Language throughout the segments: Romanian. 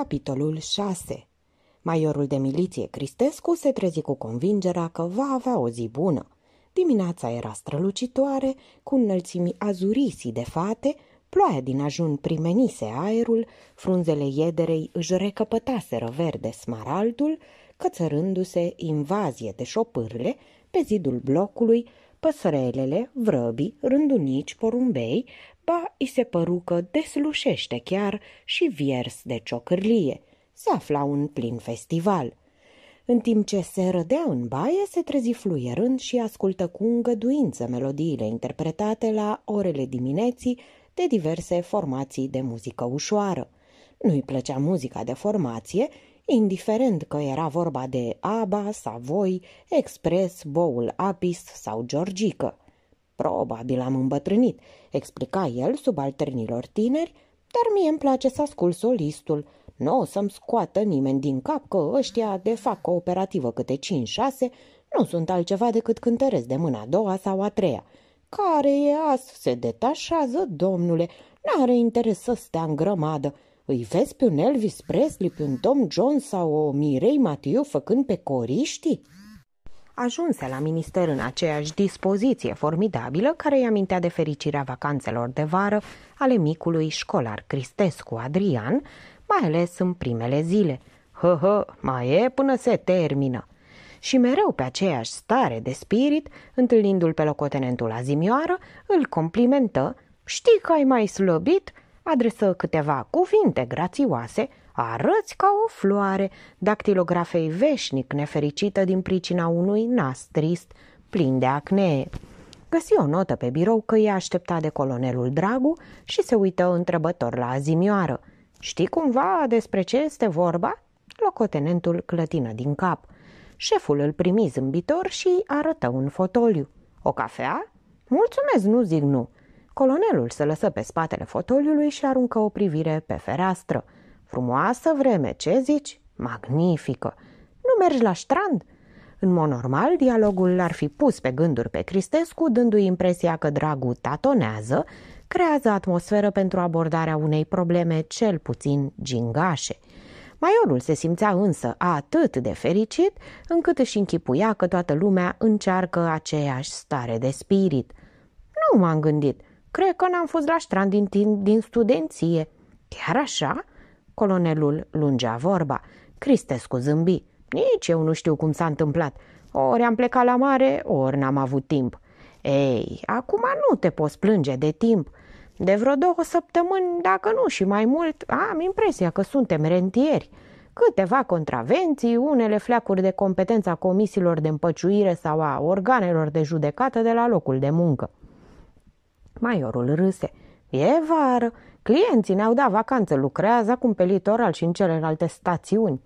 Capitolul 6 Maiorul de miliție Cristescu se trezi cu convingerea că va avea o zi bună. Dimineața era strălucitoare, cu înălțimi azurisii de fate, ploaia din ajun primenise aerul, frunzele iederei își recăpătaseră verde smaraldul, cățărându-se invazie de șopârle pe zidul blocului, păsărelele, vrăbii, rândunici, porumbei, ba i se păru că deslușește chiar și viers de ciocârlie. Se afla un plin festival. În timp ce se rădea în baie, se trezi fluierând și ascultă cu îngăduință melodiile interpretate la orele dimineții de diverse formații de muzică ușoară. Nu-i plăcea muzica de formație, indiferent că era vorba de ABBA, Savoi, Express, Boul Apis sau Georgică. Probabil am îmbătrânit, explica el subalternilor tineri, dar mie îmi place să ascult solistul. Nu o să-mi scoată nimeni din cap că ăștia de fac cooperativă câte 5-6 nu sunt altceva decât cântăresc de mâna a doua sau a treia. Care e as? Se detașează, domnule, n-are interes să stea în grămadă. Îi vezi pe un Elvis Presley, pe un Tom Jones sau o Mirei Matiu făcând pe coriștii? Ajunse la minister în aceeași dispoziție formidabilă care îi amintea de fericirea vacanțelor de vară ale micului școlar Cristescu Adrian, mai ales în primele zile. Hă, hă, mai e până se termină. Și mereu pe aceeași stare de spirit, întâlnindu-l pe locotenentul Azimioară, îl complimentă, știi că ai mai slăbit?" adresă câteva cuvinte grațioase, arăți ca o floare, dactilografei veșnic nefericită din pricina unui nas trist, plin de acnee. Găsi o notă pe birou că e așteptat de colonelul Dragu și se uită întrebător la azimioară. Știi cumva despre ce este vorba?" Locotenentul clătină din cap. Șeful îl primi zâmbitor și arătă un fotoliu. O cafea? Mulțumesc, nu zic nu. Colonelul se lăsă pe spatele fotoliului și aruncă o privire pe fereastră. Frumoasă vreme, ce zici? Magnifică! Nu mergi la strand? În mod normal, dialogul l-ar fi pus pe gânduri pe Cristescu, dându-i impresia că dragul tatonează, creează atmosferă pentru abordarea unei probleme cel puțin gingașe. Maiorul se simțea însă atât de fericit încât își închipuia că toată lumea încearcă aceeași stare de spirit. Nu m-am gândit, Cred că n-am fost la strand din, din, din studenție. Chiar așa? Colonelul lungea vorba. Cristescu zâmbi. Nici eu nu știu cum s-a întâmplat. Ori am plecat la mare, ori n-am avut timp. Ei, acum nu te poți plânge de timp. De vreo două săptămâni, dacă nu și mai mult, am impresia că suntem rentieri. Câteva contravenții, unele fleacuri de competența comisiilor de împăciuire sau a organelor de judecată de la locul de muncă. Maiorul râse. E vară, clienții ne-au dat vacanță, lucrează acum pe litoral și în celelalte stațiuni.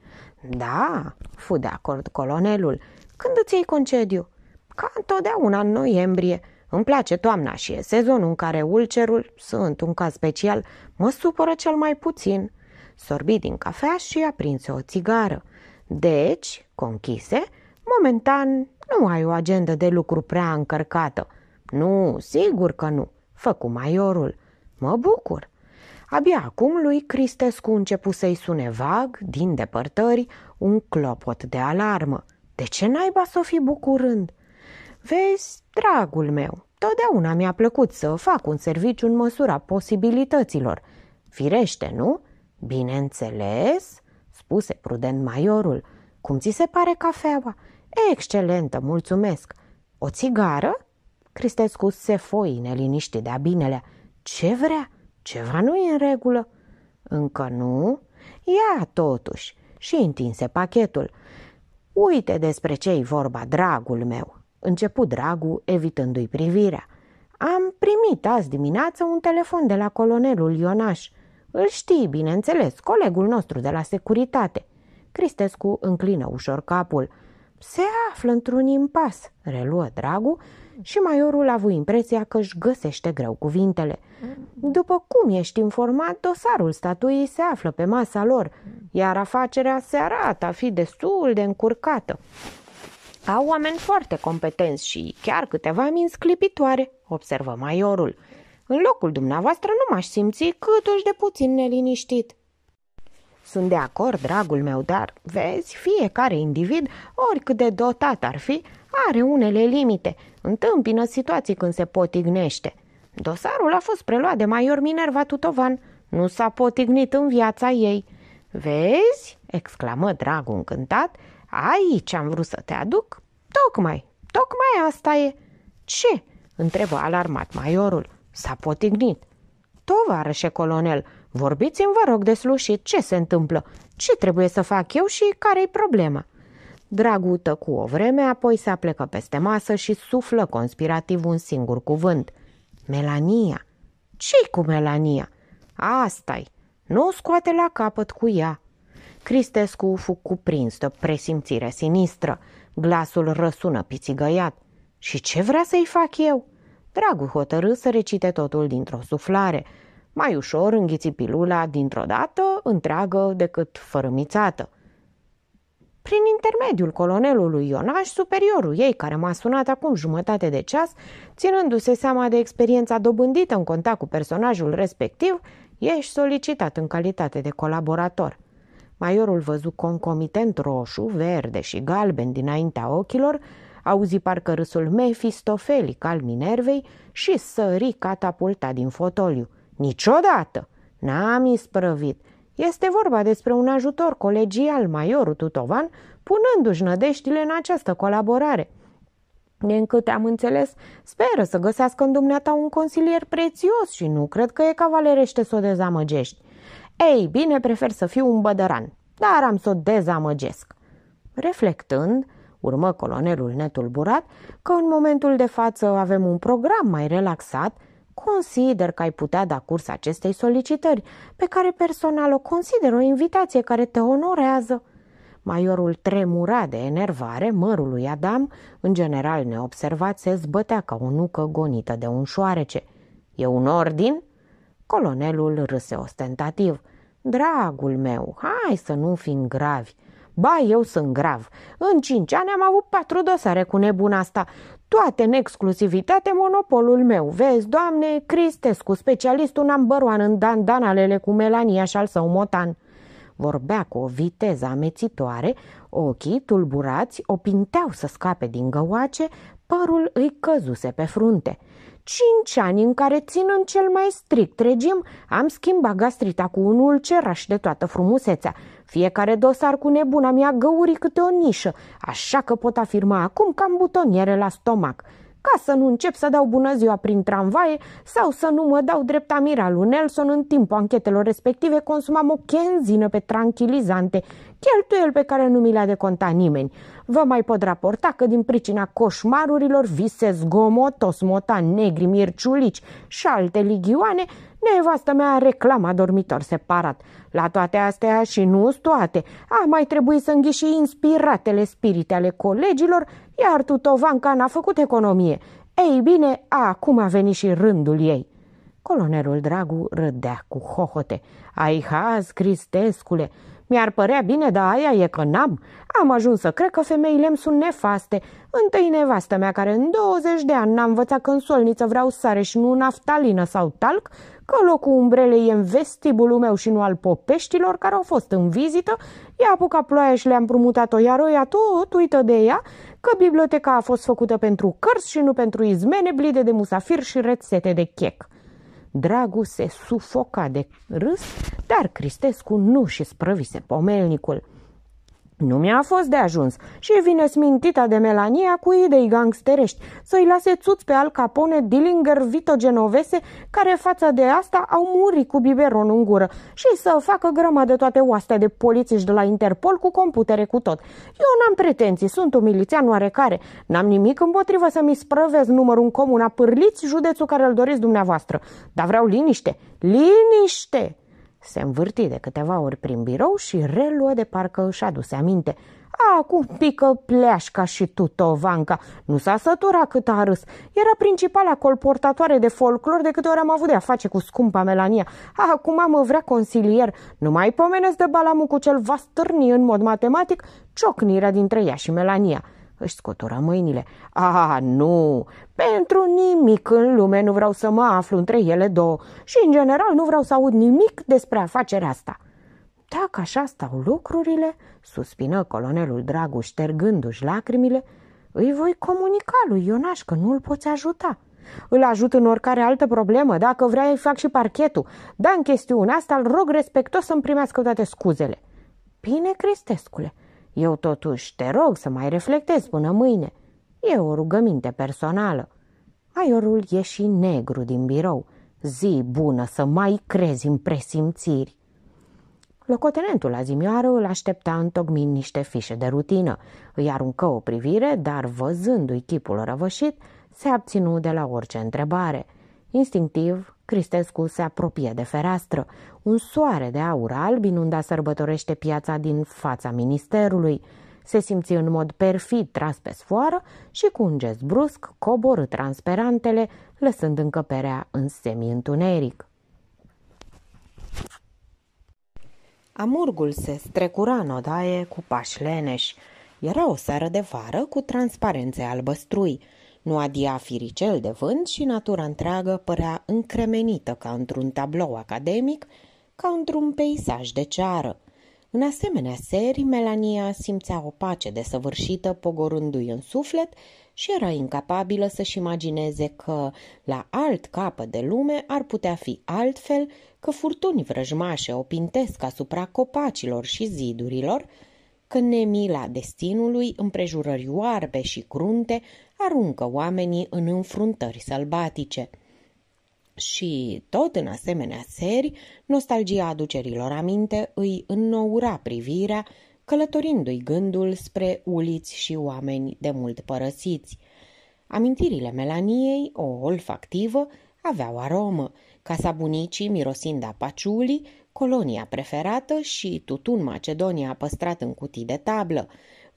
Da, fu de acord colonelul. Când îți iei concediu? Ca întotdeauna în noiembrie. Îmi place toamna și e sezonul în care ulcerul, sunt un caz special, mă supără cel mai puțin. Sorbi din cafea și aprinse o țigară. Deci, conchise, momentan nu ai o agendă de lucru prea încărcată. Nu, sigur că nu făcu maiorul. Mă bucur. Abia acum lui Cristescu începu să-i sune vag, din depărtări, un clopot de alarmă. De ce naiba să o fi bucurând? Vezi, dragul meu, totdeauna mi-a plăcut să fac un serviciu în măsura posibilităților. Firește, nu? Bineînțeles, spuse prudent maiorul. Cum ți se pare cafeaua? Excelentă, mulțumesc. O țigară? Cristescu se foi neliniștit de-a binelea. Ce vrea? Ceva nu e în regulă. Încă nu? Ia totuși. Și întinse pachetul. Uite despre ce-i vorba, dragul meu. Început dragul, evitându-i privirea. Am primit azi dimineață un telefon de la colonelul Ionaș. Îl știi, bineînțeles, colegul nostru de la securitate. Cristescu înclină ușor capul. Se află într-un impas, reluă dragul și maiorul a avut impresia că își găsește greu cuvintele. După cum ești informat, dosarul statuii se află pe masa lor, iar afacerea se arată a fi destul de încurcată. Au oameni foarte competenți și chiar câteva minți clipitoare, observă maiorul. În locul dumneavoastră nu m-aș simți câtuși de puțin neliniștit. Sunt de acord, dragul meu, dar vezi, fiecare individ, oricât de dotat ar fi, are unele limite, întâmpină situații când se potignește. Dosarul a fost preluat de Maior Minerva Tutovan, nu s-a potignit în viața ei. Vezi? exclamă dragul încântat, aici am vrut să te aduc. Tocmai, tocmai asta e. Ce? întrebă alarmat maiorul. S-a potignit. Tovarășe colonel, vorbiți-mi vă rog de slușit ce se întâmplă, ce trebuie să fac eu și care-i problema. Dragul cu o vreme, apoi se aplecă peste masă și suflă conspirativ un singur cuvânt. Melania. Ce-i cu Melania? Asta-i. Nu o scoate la capăt cu ea. Cristescu fu cuprins de o presimțire sinistră. Glasul răsună pițigăiat. Și ce vrea să-i fac eu? Dragul hotărâ să recite totul dintr-o suflare. Mai ușor înghiți pilula dintr-o dată, întreagă decât fărâmițată. Prin intermediul colonelului Ionaș, superiorul ei, care m-a sunat acum jumătate de ceas, ținându-se seama de experiența dobândită în contact cu personajul respectiv, ești solicitat în calitate de colaborator. Maiorul văzut concomitent roșu, verde și galben dinaintea ochilor, auzi parcă râsul mefistofelic al Minervei și sări catapulta din fotoliu. Niciodată! N-am isprăvit. Este vorba despre un ajutor colegial, maiorul Tutovan, punându-și nădeștile în această colaborare. De încâte am înțeles, speră să găsească în dumneata un consilier prețios și nu cred că e cavalerește să o dezamăgești. Ei, bine, prefer să fiu un bădăran, dar am să o dezamăgesc. Reflectând, urmă colonelul netulburat, că în momentul de față avem un program mai relaxat, consider că ai putea da curs acestei solicitări, pe care personal o consider o invitație care te onorează. Maiorul tremura de enervare, mărul lui Adam, în general neobservat, se zbătea ca o nucă gonită de un șoarece. E un ordin?" Colonelul râse ostentativ. Dragul meu, hai să nu fim gravi. Ba, eu sunt grav. În cinci ani am avut patru dosare cu nebuna asta. Toate în exclusivitate monopolul meu. Vezi, doamne, Cristescu, specialistul number one în dandanalele cu Melania și al său motan. Vorbea cu o viteză amețitoare, ochii tulburați o pinteau să scape din găoace, părul îi căzuse pe frunte. Cinci ani în care, ținând cel mai strict regim, am schimbat gastrita cu un ulceraș de toată frumusețea. Fiecare dosar cu nebuna mi-a găuri câte o nișă, așa că pot afirma acum că am butoniere la stomac ca să nu încep să dau bună ziua prin tramvaie sau să nu mă dau drept amiralul Nelson în timpul anchetelor respective consumam o chenzină pe tranquilizante, cheltuieli pe care nu mi le-a decontat nimeni. Vă mai pot raporta că din pricina coșmarurilor, vise zgomotos, motan, negri, mirciulici și alte ligioane, nevastă mea reclama dormitor separat. La toate astea și nu toate, a mai trebuit să înghiși inspiratele spirite ale colegilor, iar Tutovanca n-a făcut economie. Ei bine, acum a venit și rândul ei. Colonelul Dragu râdea cu hohote. Ai haz, Cristescule, mi-ar părea bine, dar aia e că n-am. Am ajuns să cred că femeile îmi sunt nefaste. Întâi nevastă mea, care în 20 de ani n-a învățat că în solniță vreau sare și nu naftalină sau talc, că locul umbrelei e în vestibulul meu și nu al popeștilor care au fost în vizită, i-a apucat ploaia și le-a împrumutat-o, iar ea tot uită de ea, că biblioteca a fost făcută pentru cărți și nu pentru izmene, blide de musafir și rețete de chec. Dragul se sufoca de râs, dar Cristescu nu și sprăvise pomelnicul. Nu mi-a fost de ajuns și vine smintita de Melania cu idei gangsterești să-i lase țuți pe Al Capone, Dillinger, Vito Genovese, care față de asta au murit cu biberon în gură și să facă grăma de toate oastea de polițiști de la Interpol cu computere cu tot. Eu n-am pretenții, sunt un milițian oarecare, n-am nimic împotrivă să-mi sprăvez numărul în comuna Pârliți, județul care îl doriți dumneavoastră, dar vreau liniște, liniște! Se învârti de câteva ori prin birou și reluă de parcă își aduse aminte. Acum pică pleașca și tu, Tovanca. Nu s-a săturat cât a râs. Era principala colportatoare de folclor de câte ori am avut de a face cu scumpa Melania. Acum mă vrea consilier. Nu mai pomenesc de balamul cu cel va stârni în mod matematic ciocnirea dintre ea și Melania. Își scotură mâinile. A, nu! Pentru nimic în lume nu vreau să mă aflu între ele două și, în general, nu vreau să aud nimic despre afacerea asta. Dacă așa stau lucrurile, suspină colonelul Dragu ștergându-și lacrimile, îi voi comunica lui Ionaș că nu îl poți ajuta. Îl ajut în oricare altă problemă, dacă vrea îi fac și parchetul, dar în chestiunea asta îl rog respectos să-mi primească toate scuzele. Bine, Cristescule, eu totuși te rog să mai reflectezi până mâine. E o rugăminte personală. Maiorul ieși negru din birou. Zi bună să mai crezi în presimțiri. Locotenentul Azimioară îl aștepta întocmind niște fișe de rutină. Îi aruncă o privire, dar văzându-i chipul răvășit, se abținu de la orice întrebare. Instinctiv, Cristescu se apropie de fereastră. Un soare de aur alb inunda sărbătorește piața din fața ministerului. Se simți în mod perfid tras pe sfoară și cu un gest brusc coborâ transperantele, lăsând încăperea în semi-întuneric. Amurgul se strecura în odaie cu pași leneși. Era o seară de vară cu transparențe albăstrui. Nu adia firicel de vânt și natura întreagă părea încremenită ca într-un tablou academic, ca într-un peisaj de ceară. În asemenea seri, Melania simțea o pace desăvârșită pogorându-i în suflet și era incapabilă să-și imagineze că, la alt capăt de lume, ar putea fi altfel, că furtuni vrăjmașe o pintesc asupra copacilor și zidurilor, că nemila destinului, împrejurări oarbe și crunte, aruncă oamenii în înfruntări sălbatice. Și, tot în asemenea seri, nostalgia aducerilor aminte îi înnoura privirea, călătorindu-i gândul spre uliți și oameni de mult părăsiți. Amintirile Melaniei, o olfactivă, aveau aromă, casa bunicii mirosind a paciulii, colonia preferată și tutun Macedonia păstrat în cutii de tablă.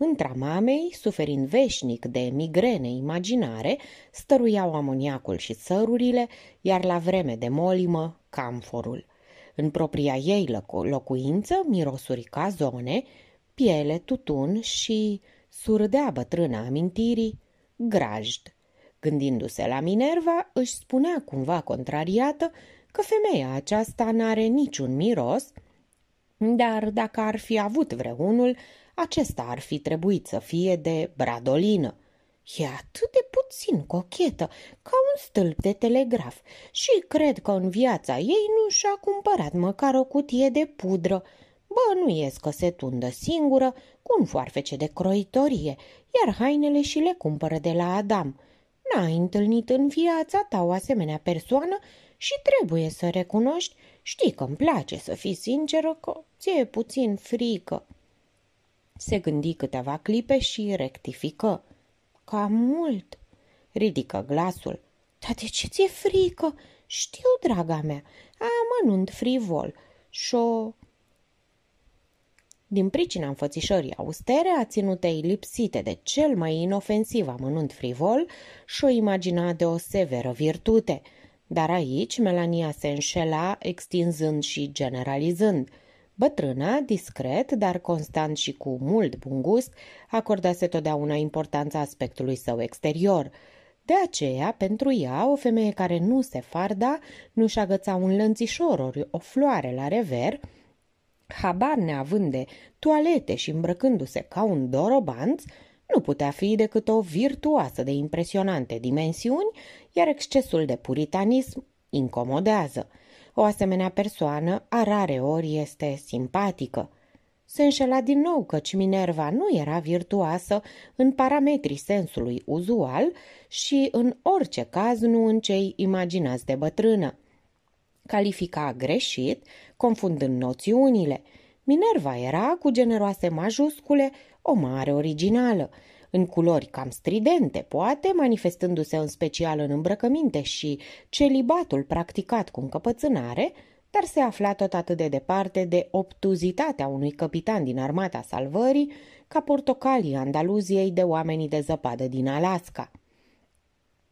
Întra mamei, suferind veșnic de migrene imaginare, stăruiau amoniacul și sărurile, iar la vreme de molimă, camforul. În propria ei locuință, mirosuri ca zone, piele, tutun și surdea bătrâna amintirii, grajd. Gândindu-se la Minerva, își spunea cumva contrariată că femeia aceasta n-are niciun miros, dar dacă ar fi avut vreunul, acesta ar fi trebuit să fie de bradolină. E atât de puțin cochetă, ca un stâlp de telegraf și cred că în viața ei nu și-a cumpărat măcar o cutie de pudră. Bănuiesc că se tundă singură cu un foarfece de croitorie, iar hainele și le cumpără de la Adam. N-ai întâlnit în viața ta o asemenea persoană și trebuie să recunoști, știi că îmi place să fii sinceră, că ți-e puțin frică. Se gândi câteva clipe și rectifică. Cam mult. Ridică glasul. Dar de ce ți-e frică? Știu, draga mea, amănunt frivol. Și-o din pricina înfățișării austere, a ținutei lipsite de cel mai inofensiv amănunt frivol și o imagina de o severă virtute. Dar aici Melania se înșela, extinzând și generalizând. Bătrâna, discret, dar constant și cu mult bun gust, acordase totdeauna importanța aspectului său exterior. De aceea, pentru ea, o femeie care nu se farda, nu-și agăța un lănțișor ori o floare la rever, habar neavând de toalete și îmbrăcându-se ca un dorobanț, nu putea fi decât o virtuoasă de impresionante dimensiuni, iar excesul de puritanism incomodează. O asemenea persoană a rare ori este simpatică. Se înșela din nou căci Minerva nu era virtuoasă în parametrii sensului uzual și în orice caz nu în cei imaginați de bătrână. Califica greșit, confundând noțiunile. Minerva era, cu generoase majuscule, o mare originală, în culori cam stridente, poate, manifestându-se în special în îmbrăcăminte și celibatul practicat cu încăpățânare, dar se afla tot atât de departe de obtuzitatea unui capitan din armata salvării, ca portocalii Andaluziei de oamenii de zăpadă din Alaska.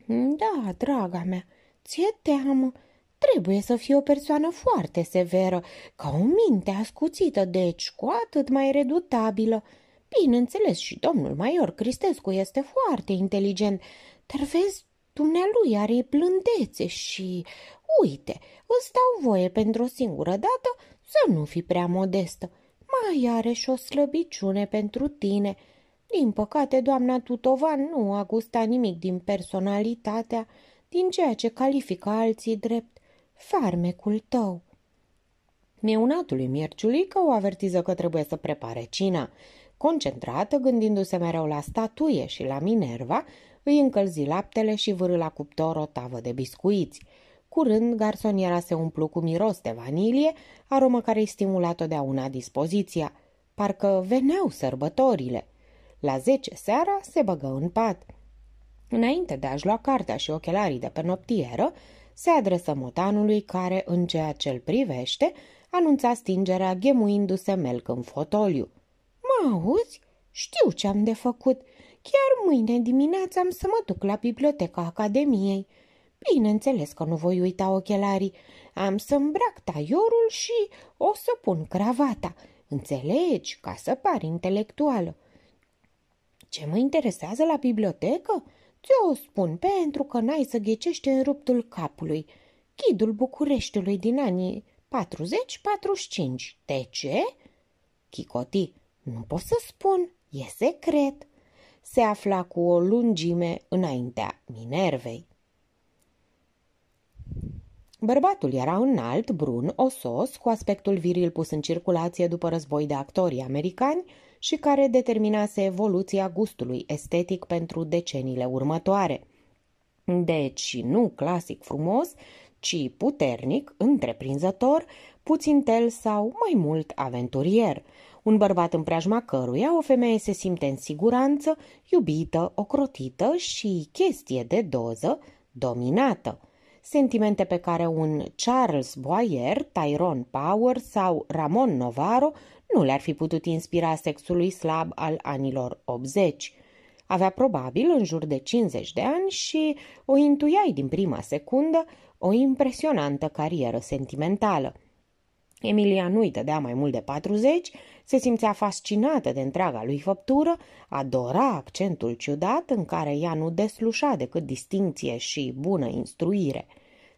Da, draga mea, ție teamă, Trebuie să fie o persoană foarte severă, ca o minte ascuțită, deci cu atât mai redutabilă. Bineînțeles, și domnul Maior Cristescu este foarte inteligent, dar vezi, dumnealui are blândețe și... Uite, îți dau voie pentru o singură dată Să nu fi prea modestă. Mai are și o slăbiciune pentru tine. Din păcate, doamna Tutovan nu a gustat nimic din personalitatea, din ceea ce califică alții drept farmecul tău. Miunatului Mirciulică o avertiză că trebuie să prepare cina. Concentrată, gândindu-se mereu la statuie și la Minerva, îi încălzi laptele și vârâ la cuptor o tavă de biscuiți. Curând, garsoniera se umplu cu miros de vanilie, aromă care îi stimula totdeauna dispoziția. Parcă veneau sărbătorile. La zece seara se băgă în pat. Înainte de a-și lua cartea și ochelarii de pe noptieră, se adresă motanului care, în ceea ce îl privește, anunța stingerea ghemuindu-se melc în fotoliu. Mă auzi? Știu ce am de făcut. Chiar mâine dimineața am să mă duc la biblioteca Academiei. Bineînțeles că nu voi uita ochelarii. Am să îmbrac taiorul și o să pun cravata. Înțelegi? Ca să par intelectuală. Ce mă interesează la bibliotecă? Ți-o spun pentru că n-ai să ghecești în ruptul capului. Ghidul Bucureștiului din anii 40-45. De ce? Chicoti, nu pot să spun, e secret. Se afla cu o lungime înaintea Minervei. Bărbatul era înalt, brun, osos, cu aspectul viril pus în circulație după război de actorii americani și care determinase evoluția gustului estetic pentru deceniile următoare. Deci, nu clasic frumos, ci puternic, întreprinzător, puțin tel sau mai mult aventurier. Un bărbat în preajma căruia o femeie se simte în siguranță, iubită, ocrotită și, chestie de doză, dominată. Sentimente pe care un Charles Boyer, Tyrone Power sau Ramon Novaro nu le-ar fi putut inspira sexului slab al anilor 80. Avea probabil în jur de 50 de ani și o intuiai din prima secundă o impresionantă carieră sentimentală. Emilia nu-i dădea mai mult de 40, se simțea fascinată de întreaga lui făptură, adora accentul ciudat în care ea nu deslușa decât distinție și bună instruire.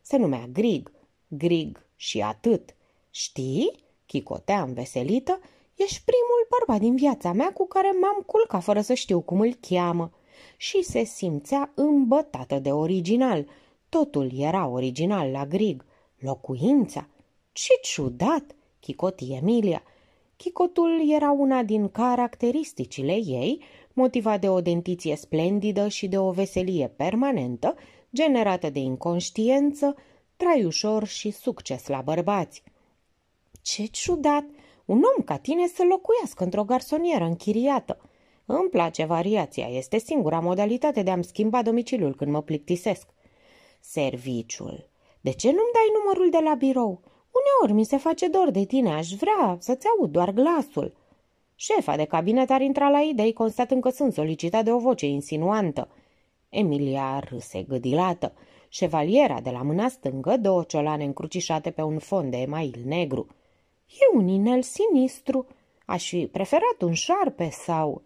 Se numea Grig, Grig și atât. Știi? chicotea înveselită, ești primul bărbat din viața mea cu care m-am culcat fără să știu cum îl cheamă. Și se simțea îmbătată de original. Totul era original la Grig. Locuința. Ce ciudat! Chicoti Emilia. Chicotul era una din caracteristicile ei, motivat de o dentiție splendidă și de o veselie permanentă, generată de inconștiență, trai ușor și succes la bărbați. Ce ciudat! Un om ca tine să locuiască într-o garsonieră închiriată. Îmi place variația, este singura modalitate de a-mi schimba domiciliul când mă plictisesc. Serviciul. De ce nu-mi dai numărul de la birou? Uneori mi se face dor de tine, aș vrea să-ți aud doar glasul. Șefa de cabinet ar intra la idei, constat încă sunt solicitat de o voce insinuantă. Emilia râse gâdilată. Șevaliera de la mâna stângă, două ciolane încrucișate pe un fond de email negru. E un inel sinistru. Aș fi preferat un șarpe sau...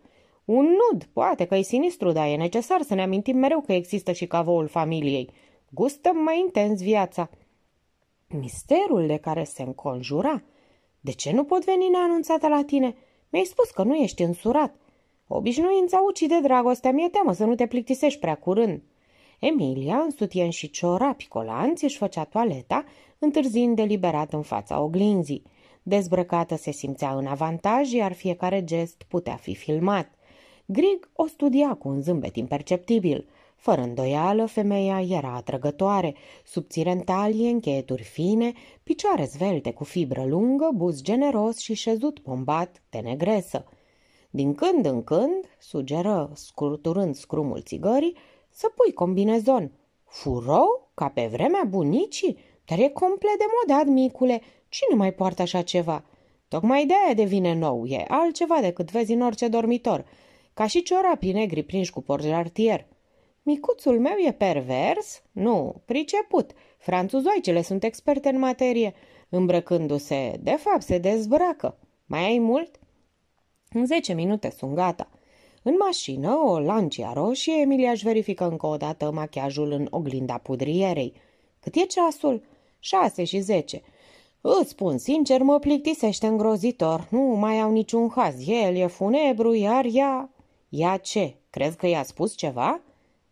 Un nud, poate că e sinistru, dar e necesar să ne amintim mereu că există și cavoul familiei. Gustăm mai intens viața. Misterul de care se înconjura? De ce nu pot veni neanunțată la tine? Mi-ai spus că nu ești însurat. Obișnuința ucide dragostea, mi-e teamă să nu te plictisești prea curând. Emilia, în sutien și ciorapi colanți, își făcea toaleta, întârziind deliberat în fața oglinzii. Dezbrăcată se simțea în avantaj, iar fiecare gest putea fi filmat. Grig o studia cu un zâmbet imperceptibil. Fără îndoială, femeia era atrăgătoare, subțire în talie, încheieturi fine, picioare zvelte cu fibră lungă, buz generos și șezut bombat de negresă. Din când în când, sugeră, scurturând scrumul țigării, să pui combinezon. Furou? Ca pe vremea bunicii? Dar e complet modat, micule. Cine mai poartă așa ceva? Tocmai de-aia devine nou. E altceva decât vezi în orice dormitor. Ca și ciorapii negri prinși cu porjartier. Micuțul meu e pervers? Nu, priceput. Franțuzoicele sunt experte în materie. Îmbrăcându-se, de fapt, se dezbracă. Mai ai mult? În zece minute sunt gata. În mașină, o lancia roșie, Emilia își verifică încă o dată machiajul în oglinda pudrierei. Cât e ceasul? Șase și zece. Îți spun sincer, mă plictisește îngrozitor. Nu mai au niciun haz. El e funebru, iar ea... Ea ce? Crezi că i-a spus ceva?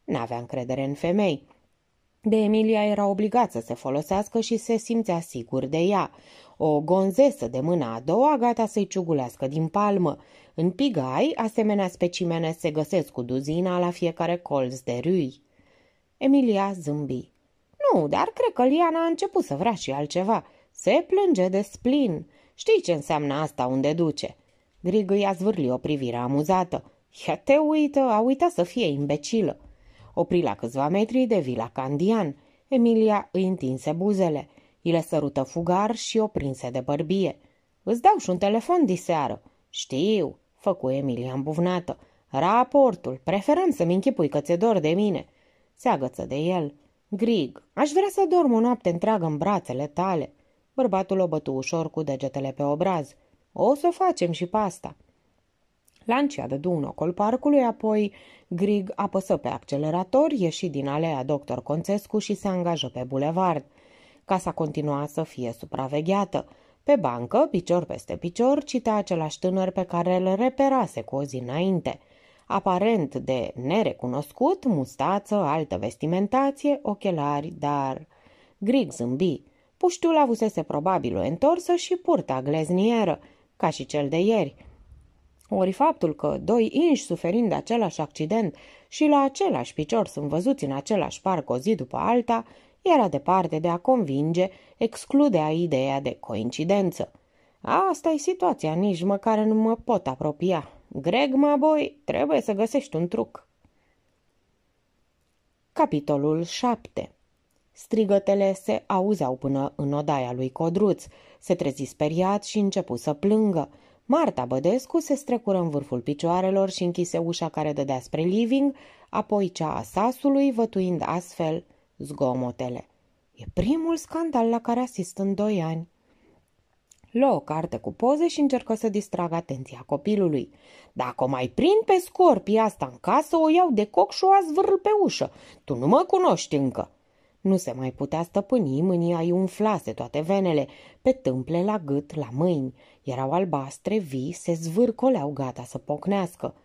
N-avea încredere în femei. De Emilia era obligat să se folosească și se simțea sigur de ea. O gonzesă de mâna a doua gata să-i ciugulească din palmă. În pigai, asemenea specimene se găsesc cu duzina la fiecare colț de râi. Emilia zâmbi. Nu, dar cred că Liana a început să vrea și altceva. Se plânge de splin. Știi ce înseamnă asta unde duce? Grig îi a zvârli o privire amuzată. Ia te uită, a uitat să fie imbecilă. Opri la câțiva metri de vila Candian. Emilia îi întinse buzele. I le sărută fugar și o prinse de bărbie. Îți dau și un telefon diseară. Știu, făcu Emilia îmbuvnată. Raportul, preferăm să-mi închipui că ți-e dor de mine. Se agăță de el. Grig, aș vrea să dorm o noapte întreagă în brațele tale. Bărbatul o bătu ușor cu degetele pe obraz. O să facem și pasta. Lancia dădu un ocol parcului, apoi Grig apăsă pe accelerator, ieși din alea doctor Conțescu și se angajă pe bulevard. Casa continua să fie supravegheată. Pe bancă, picior peste picior, citea același tânăr pe care îl reperase cu o zi înainte. Aparent de nerecunoscut, mustață, altă vestimentație, ochelari, dar... Grig zâmbi. Puștiul avusese probabil o întorsă și purta gleznieră, ca și cel de ieri. Ori faptul că doi inși suferind de același accident și la același picior sunt văzuți în același parc o zi după alta, era departe de a convinge, excludea ideea de coincidență. Asta e situația, nici măcar nu mă pot apropia. Greg, mă boi, trebuie să găsești un truc. Capitolul 7 Strigătele se auzeau până în odaia lui Codruț. Se trezi speriat și începu să plângă. Marta Bădescu se strecură în vârful picioarelor și închise ușa care dădea spre living, apoi cea a sasului, vătuind astfel zgomotele. E primul scandal la care asist în doi ani. Luă o carte cu poze și încercă să distragă atenția copilului. Dacă o mai prind pe scorpii asta în casă, o iau de coc și o azvârl pe ușă. Tu nu mă cunoști încă. Nu se mai putea stăpâni, mânia îi umflase toate venele, pe tâmple, la gât, la mâini. Erau albastre, vii, se zvârcoleau gata să pocnească.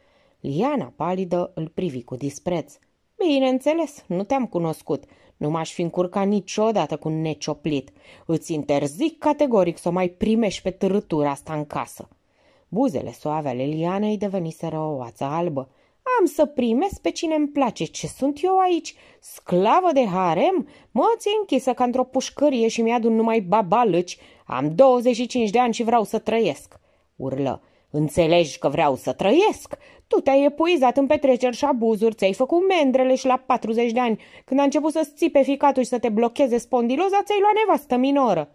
Liana, palidă, îl privi cu dispreț. Bineînțeles, nu te-am cunoscut. Nu m-aș fi încurcat niciodată cu un necioplit. Îți interzic categoric să o mai primești pe târâtura asta în casă. Buzele suave ale Lianei deveniseră o oață albă. Am să primesc pe cine îmi place. Ce sunt eu aici? Sclavă de harem? Mă ți închisă ca într-o pușcărie și mi-adun numai babalăci. Am 25 de ani și vreau să trăiesc. Urlă. Înțelegi că vreau să trăiesc? Tu te-ai epuizat în petreceri și abuzuri, ți-ai făcut mendrele și la 40 de ani, când a început să-ți țipe ficatul și să te blocheze spondiloza, ți-ai luat nevastă minoră.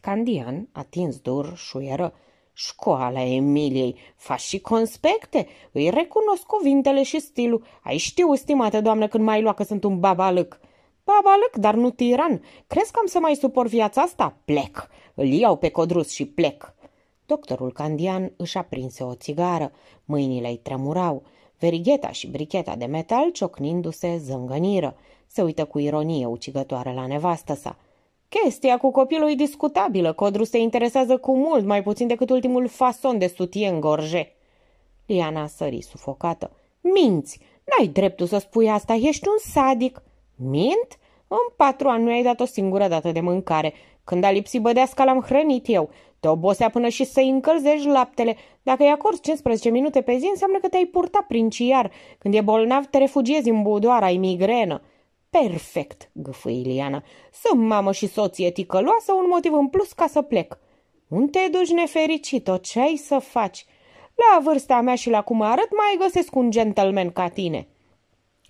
Candian, atins dur, șuieră. Școala Emiliei, faci și conspecte? Îi recunosc cuvintele și stilul. Ai știu, stimată doamnă, când mai lua că sunt un babalâc. Babalâc, dar nu tiran. Crezi că am să mai suport viața asta? Plec. Îl iau pe codrus și plec. Doctorul Candian își aprinse o țigară. Mâinile îi tremurau. Verigheta și bricheta de metal, ciocnindu-se, zângăniră. Se uită cu ironie ucigătoare la nevastă sa. Chestia cu copilul e discutabilă. Codru se interesează cu mult mai puțin decât ultimul fason de sutien gorje. Liana sări sufocată. Minți! N-ai dreptul să spui asta, ești un sadic. Mint? În patru ani nu ai dat o singură dată de mâncare. Când a lipsit bădeasca l-am hrănit eu. Te obosea până și să-i încălzești laptele. Dacă îi acorzi 15 minute pe zi, înseamnă că te-ai purtat princiar. Când e bolnav, te refugiezi în budoar, ai migrenă. Perfect, gâfâi Iliana. Sunt mamă și soție ticăloasă, un motiv în plus ca să plec. Unde te duci nefericit-o? Ce ai să faci? La vârsta mea și la cum arăt, mai găsesc un gentleman ca tine.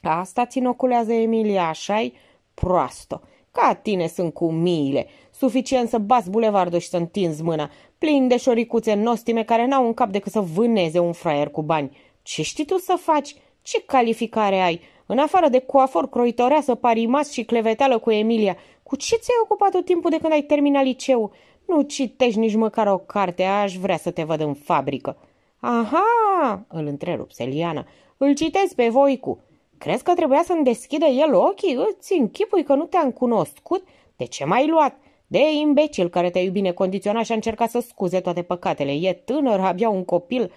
Asta ți inoculează Emilia, așa-i? Proastă. Ca tine sunt cu miile. Suficient să bați bulevardul și să întinzi mâna, plin de șoricuțe nostime care n-au în cap decât să vâneze un fraier cu bani. Ce știi tu să faci? Ce calificare ai? În afară de coafor, croitoreasă, parimas și cleveteală cu Emilia, cu ce ți-ai ocupat tot timpul de când ai terminat liceu? Nu citești nici măcar o carte, aș vrea să te văd în fabrică. Aha, îl întrerupse Liana, îl citesc pe Voicu. Crezi că trebuia să-mi deschidă el ochii? Îți închipui că nu te-am cunoscut? De ce m-ai luat? De imbecil care te-a iubit necondiționat și a încercat să scuze toate păcatele. E tânăr, abia un copil.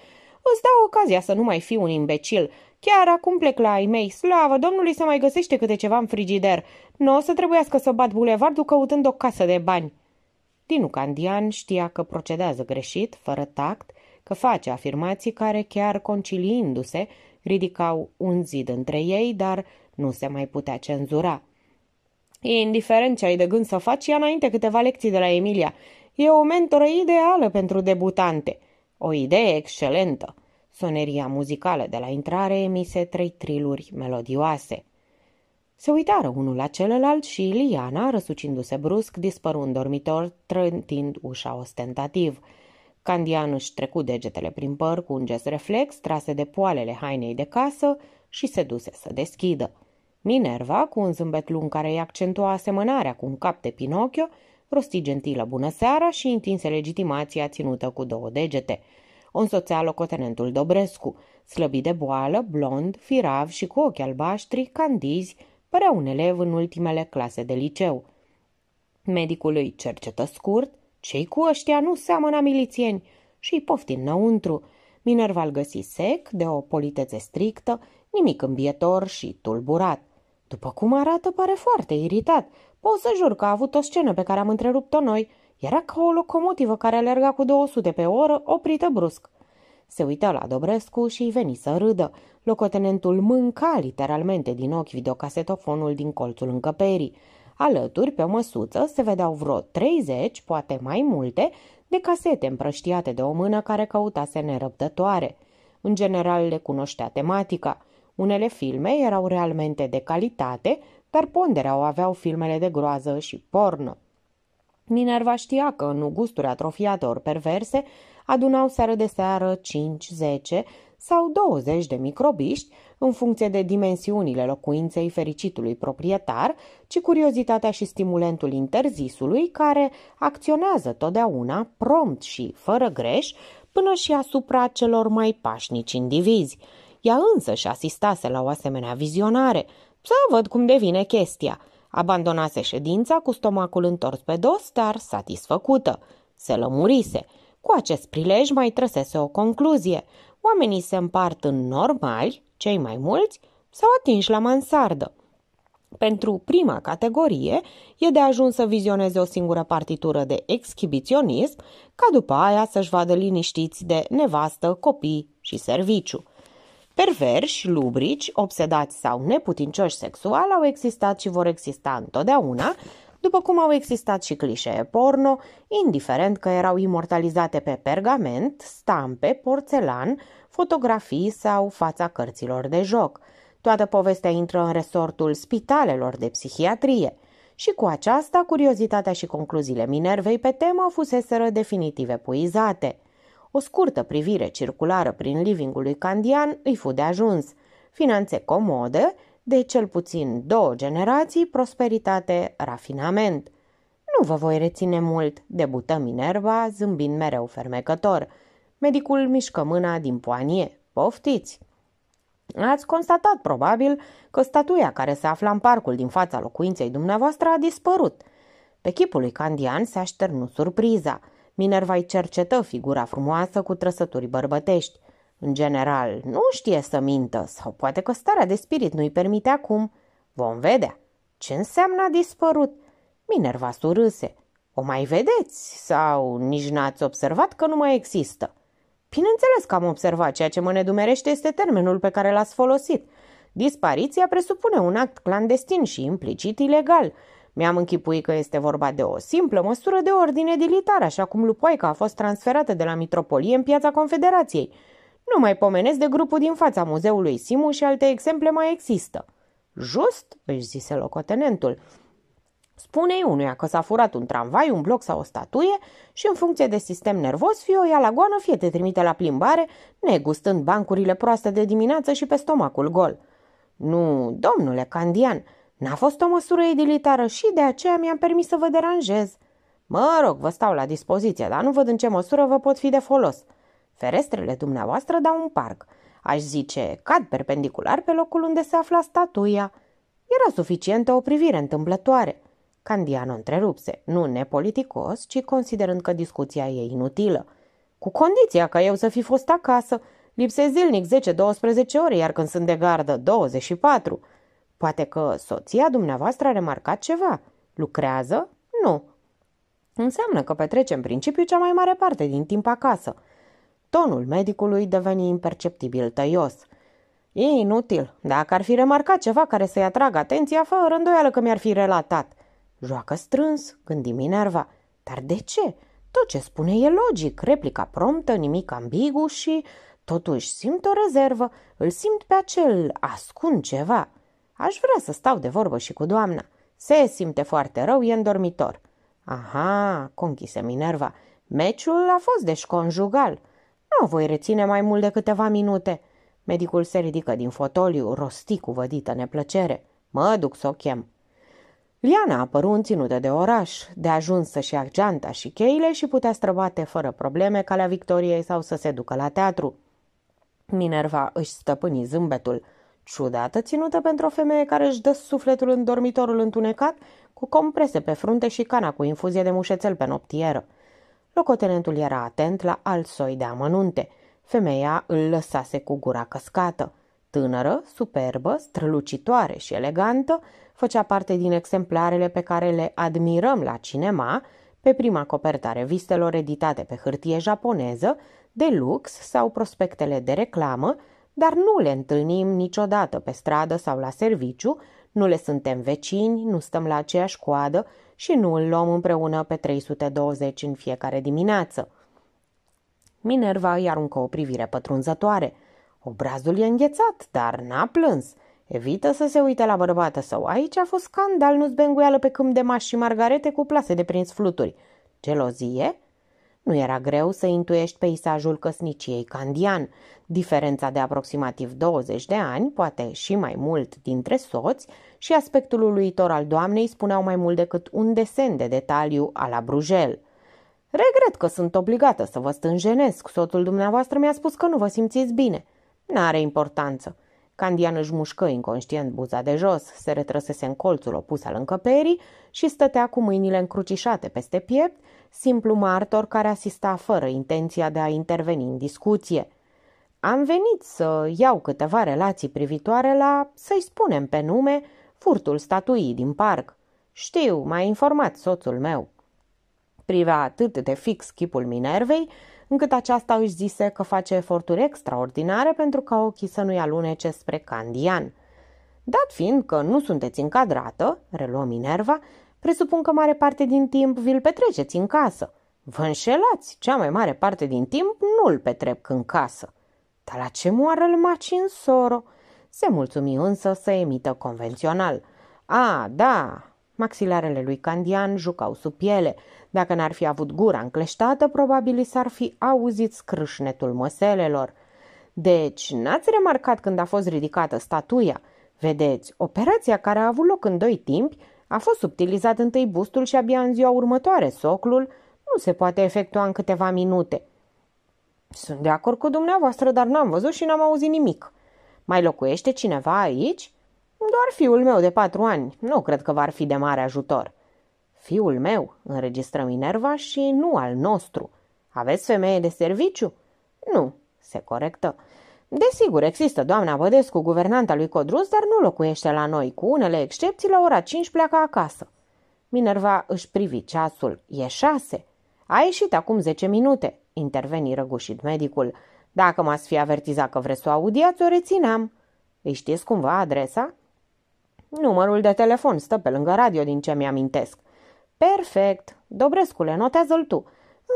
Îți dau ocazia să nu mai fii un imbecil. Chiar acum plec la ai mei. Slavă, domnului se mai găsește câte ceva în frigider. Nu o să trebuiască să bat bulevardul căutând o casă de bani. Dinu Candian știa că procedează greșit, fără tact, că face afirmații care, chiar conciliindu-se, ridicau un zid între ei, dar nu se mai putea cenzura. Indiferent ce ai de gând să faci, ia înainte câteva lecții de la Emilia. E o mentoră ideală pentru debutante. O idee excelentă. Soneria muzicală de la intrare emise trei triluri melodioase. Se uitară unul la celălalt și Iliana, răsucindu-se brusc, dispăru în dormitor, trântind ușa ostentativ. Candian își trecu degetele prin păr cu un gest reflex, trase de poalele hainei de casă și se duse să deschidă. Minerva, cu un zâmbet lung care îi accentua asemănarea cu un cap de Pinocchio, rosti gentilă bună seara și întinse legitimația ținută cu două degete. O însoțea locotenentul Dobrescu, slăbit de boală, blond, firav și cu ochi albaștri, candizi, părea un elev în ultimele clase de liceu. Medicul îi cercetă scurt, cei cu ăștia nu seamănă milițieni și îi pofti înăuntru. Minerva îl găsi sec, de o politețe strictă, nimic îmbietor și tulburat. După cum arată, pare foarte iritat. Pot să jur că a avut o scenă pe care am întrerupt-o noi. Era ca o locomotivă care alerga cu 200 pe oră, oprită brusc. Se uită la Dobrescu și îi veni să râdă. Locotenentul mânca literalmente din ochi videocasetofonul din colțul încăperii. Alături, pe o măsuță, se vedeau vreo 30, poate mai multe, de casete împrăștiate de o mână care căutase nerăbdătoare. În general le cunoștea tematica – unele filme erau realmente de calitate, dar ponderea o aveau filmele de groază și pornă. Minerva știa că în gusturi atrofiate ori perverse adunau seară de seară 5, 10 sau 20 de microbiști în funcție de dimensiunile locuinței fericitului proprietar, ci curiozitatea și stimulentul interzisului care acționează totdeauna, prompt și fără greș, până și asupra celor mai pașnici indivizi – ea însă și asistase la o asemenea vizionare. Să văd cum devine chestia. Abandonase ședința cu stomacul întors pe dos, dar satisfăcută. Se lămurise. Cu acest prilej mai trăsese o concluzie. Oamenii se împart în normali, cei mai mulți, sau atinși la mansardă. Pentru prima categorie e de ajuns să vizioneze o singură partitură de exhibiționism, ca după aia să-și vadă liniștiți de nevastă, copii și serviciu. Perverși, lubrici, obsedați sau neputincioși sexual au existat și vor exista întotdeauna, după cum au existat și clișee porno, indiferent că erau imortalizate pe pergament, stampe, porțelan, fotografii sau fața cărților de joc. Toată povestea intră în resortul spitalelor de psihiatrie. Și cu aceasta, curiozitatea și concluziile Minervei pe temă fuseseră definitiv epuizate – o scurtă privire circulară prin livingul lui Candian îi fu de ajuns. Finanțe comode, de cel puțin două generații, prosperitate, rafinament. Nu vă voi reține mult, debută Minerva, zâmbind mereu fermecător. Medicul mișcă mâna din poanie. Poftiți! Ați constatat, probabil, că statuia care se afla în parcul din fața locuinței dumneavoastră a dispărut. Pe chipul lui Candian se așternu surpriza – Minerva îi cercetă figura frumoasă cu trăsături bărbătești. În general, nu știe să mintă sau poate că starea de spirit nu-i permite acum. Vom vedea. Ce înseamnă a dispărut? Minerva surâse. O mai vedeți sau nici n-ați observat că nu mai există? Bineînțeles că am observat, ceea ce mă nedumerește este termenul pe care l-ați folosit. Dispariția presupune un act clandestin și implicit ilegal – mi-am închipuit că este vorba de o simplă măsură de ordine edilitar, așa cum lupoica a fost transferată de la mitropolie în piața Confederației. Nu mai pomenesc de grupul din fața muzeului Simu și alte exemple mai există. Just, își zise locotenentul. Spune-i unuia că s-a furat un tramvai, un bloc sau o statuie și în funcție de sistem nervos, fie o ia la goană, fie te trimite la plimbare, negustând bancurile proaste de dimineață și pe stomacul gol. Nu, domnule Candian, N-a fost o măsură edilitară și de aceea mi-am permis să vă deranjez. Mă rog, vă stau la dispoziție, dar nu văd în ce măsură vă pot fi de folos. Ferestrele dumneavoastră dau un parc. Aș zice, cad perpendicular pe locul unde se afla statuia. Era suficientă o privire întâmplătoare. Candiano întrerupse, nu nepoliticos, ci considerând că discuția e inutilă. Cu condiția ca eu să fi fost acasă, lipsesc zilnic 10-12 ore, iar când sunt de gardă 24. Poate că soția dumneavoastră a remarcat ceva. Lucrează? Nu. Înseamnă că petrece în principiu cea mai mare parte din timp acasă. Tonul medicului deveni imperceptibil tăios. E inutil. Dacă ar fi remarcat ceva care să-i atragă atenția, fără îndoială că mi-ar fi relatat. Joacă strâns, gândi Minerva. Dar de ce? Tot ce spune e logic, replica promptă, nimic ambigu și... Totuși simt o rezervă, îl simt pe acel ascund ceva. Aș vrea să stau de vorbă și cu doamna. Se simte foarte rău, e în dormitor. Aha, conchise Minerva, meciul a fost deci conjugal. Nu voi reține mai mult de câteva minute. Medicul se ridică din fotoliu, rosti cu vădită neplăcere. Mă duc să o chem. Liana a apărut ținută de oraș, de ajuns să-și ia geanta și cheile și putea străbate fără probleme calea Victoriei sau să se ducă la teatru. Minerva își stăpâni zâmbetul. Ciudată ținută pentru o femeie care își dă sufletul în dormitorul întunecat, cu comprese pe frunte și cana cu infuzie de mușețel pe noptieră. Locotenentul era atent la alt soi de amănunte. Femeia îl lăsase cu gura căscată. Tânără, superbă, strălucitoare și elegantă, făcea parte din exemplarele pe care le admirăm la cinema, pe prima coperta revistelor editate pe hârtie japoneză, de lux sau prospectele de reclamă, dar nu le întâlnim niciodată pe stradă sau la serviciu, nu le suntem vecini, nu stăm la aceeași coadă și nu îl luăm împreună pe 320 în fiecare dimineață. Minerva îi aruncă o privire pătrunzătoare. Obrazul e înghețat, dar n-a plâns. Evită să se uite la bărbată său. Aici a fost scandal, nu-ți benguială pe câmp de mași și margarete cu plase de prins fluturi. Gelozie? Nu era greu să intuiești peisajul căsniciei candian. Diferența de aproximativ 20 de ani, poate și mai mult dintre soți, și aspectul uluitor al doamnei spuneau mai mult decât un desen de detaliu a la Brujel. Regret că sunt obligată să vă stânjenesc. Soțul dumneavoastră mi-a spus că nu vă simțiți bine. N-are importanță. Candian își mușcă inconștient buza de jos, se retrăsese în colțul opus al încăperii și stătea cu mâinile încrucișate peste piept, simplu martor care asista fără intenția de a interveni în discuție. Am venit să iau câteva relații privitoare la, să-i spunem pe nume, furtul statuii din parc. Știu, m-a informat soțul meu. Privea atât de fix chipul Minervei, încât aceasta își zise că face eforturi extraordinare pentru ca ochii să nu-i alunece spre Candian. Dat fiind că nu sunteți încadrată, reluă Minerva, presupun că mare parte din timp vi-l petreceți în casă. Vă înșelați, cea mai mare parte din timp nu-l petrec în casă. Dar la ce moară îl maci în soro? Se mulțumi însă să emită convențional. A, da, maxilarele lui Candian jucau sub piele, dacă n-ar fi avut gura încleștată, probabil s-ar fi auzit scrâșnetul măselelor. Deci, n-ați remarcat când a fost ridicată statuia? Vedeți, operația care a avut loc în doi timpi a fost subtilizat întâi bustul și abia în ziua următoare soclul nu se poate efectua în câteva minute. Sunt de acord cu dumneavoastră, dar n-am văzut și n-am auzit nimic. Mai locuiește cineva aici? Doar fiul meu de patru ani. Nu cred că v-ar fi de mare ajutor. Fiul meu, înregistră Minerva și nu al nostru. Aveți femeie de serviciu? Nu, se corectă. Desigur, există doamna Bădescu, guvernanta lui Codrus, dar nu locuiește la noi. Cu unele excepții, la ora 5 pleacă acasă. Minerva își privi ceasul. E șase. A ieșit acum zece minute, interveni răgușit medicul. Dacă m-ați fi avertizat că vreți să o audiați, o rețineam. Îi știți cumva adresa? Numărul de telefon stă pe lângă radio din ce mi-amintesc. Perfect. Dobrescule, notează-l tu.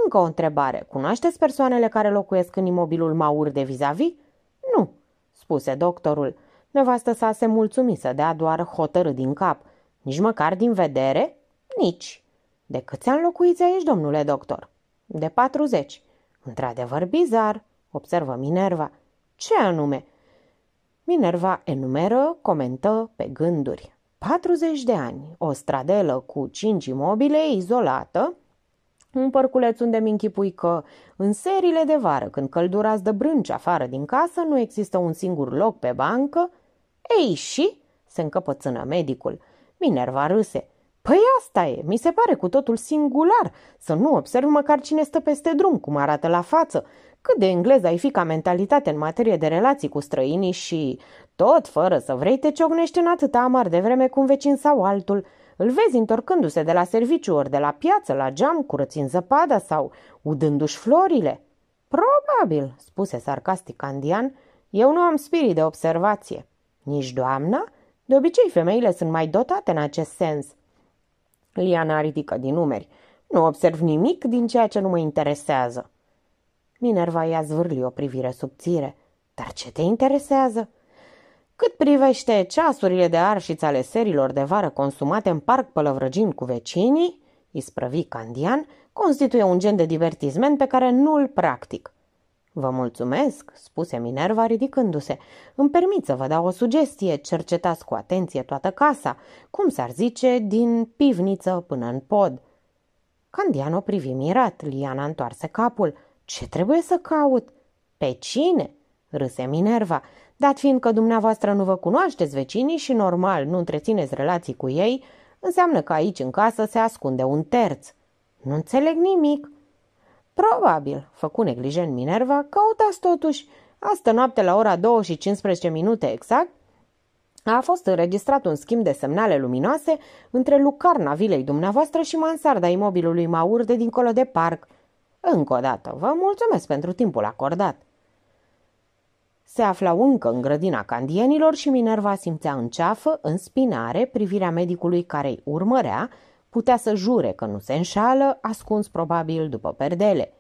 Încă o întrebare. Cunoașteți persoanele care locuiesc în imobilul Maur de vis-a-vis? Nu, spuse doctorul. Nevastă sa se mulțumi să dea doar hotărât din cap. Nici măcar din vedere? Nici. De câți ani locuiți aici, domnule doctor? De patruzeci. Într-adevăr bizar, observă Minerva. Ce anume? Minerva enumeră, comentă pe gânduri. 40 de ani, o stradelă cu cinci imobile, izolată, un părculeț unde mi închipui că în serile de vară, când căldura de brânci afară din casă, nu există un singur loc pe bancă. Ei, și? se încăpățână medicul. Minerva râse. Păi asta e, mi se pare cu totul singular să nu observ măcar cine stă peste drum, cum arată la față, cât de engleză ai fi ca mentalitate în materie de relații cu străinii și, tot fără să vrei, te ciognești în atâta amar de vreme cu un vecin sau altul. Îl vezi întorcându-se de la serviciu ori de la piață, la geam, curățind zăpada sau udându-și florile. Probabil, spuse sarcastic Candian, eu nu am spirit de observație. Nici doamna? De obicei, femeile sunt mai dotate în acest sens. Liana ridică din numeri. Nu observ nimic din ceea ce nu mă interesează. Minerva i-a zvârli o privire subțire. Dar ce te interesează? Cât privește ceasurile de arșiți țale serilor de vară consumate în parc pălăvrăgind cu vecinii, isprăvi Candian, constituie un gen de divertisment pe care nu-l practic. Vă mulțumesc, spuse Minerva ridicându-se. Îmi permit să vă dau o sugestie, cercetați cu atenție toată casa, cum s-ar zice, din pivniță până în pod. Candian o privi mirat, Liana întoarse capul. Ce trebuie să caut? Pe cine? râse Minerva, dat fiind că dumneavoastră nu vă cunoașteți vecinii și normal nu întrețineți relații cu ei, înseamnă că aici în casă se ascunde un terț. Nu înțeleg nimic. Probabil, făcu neglijent Minerva, căutați totuși. Astă noapte la ora 2 și 15 minute exact, a fost înregistrat un schimb de semnale luminoase între lucarna vilei dumneavoastră și mansarda imobilului Maur de dincolo de parc. Încă o dată, vă mulțumesc pentru timpul acordat. Se aflau încă în grădina candienilor și Minerva simțea în ceafă, în spinare, privirea medicului care îi urmărea, putea să jure că nu se înșală, ascuns probabil după perdele.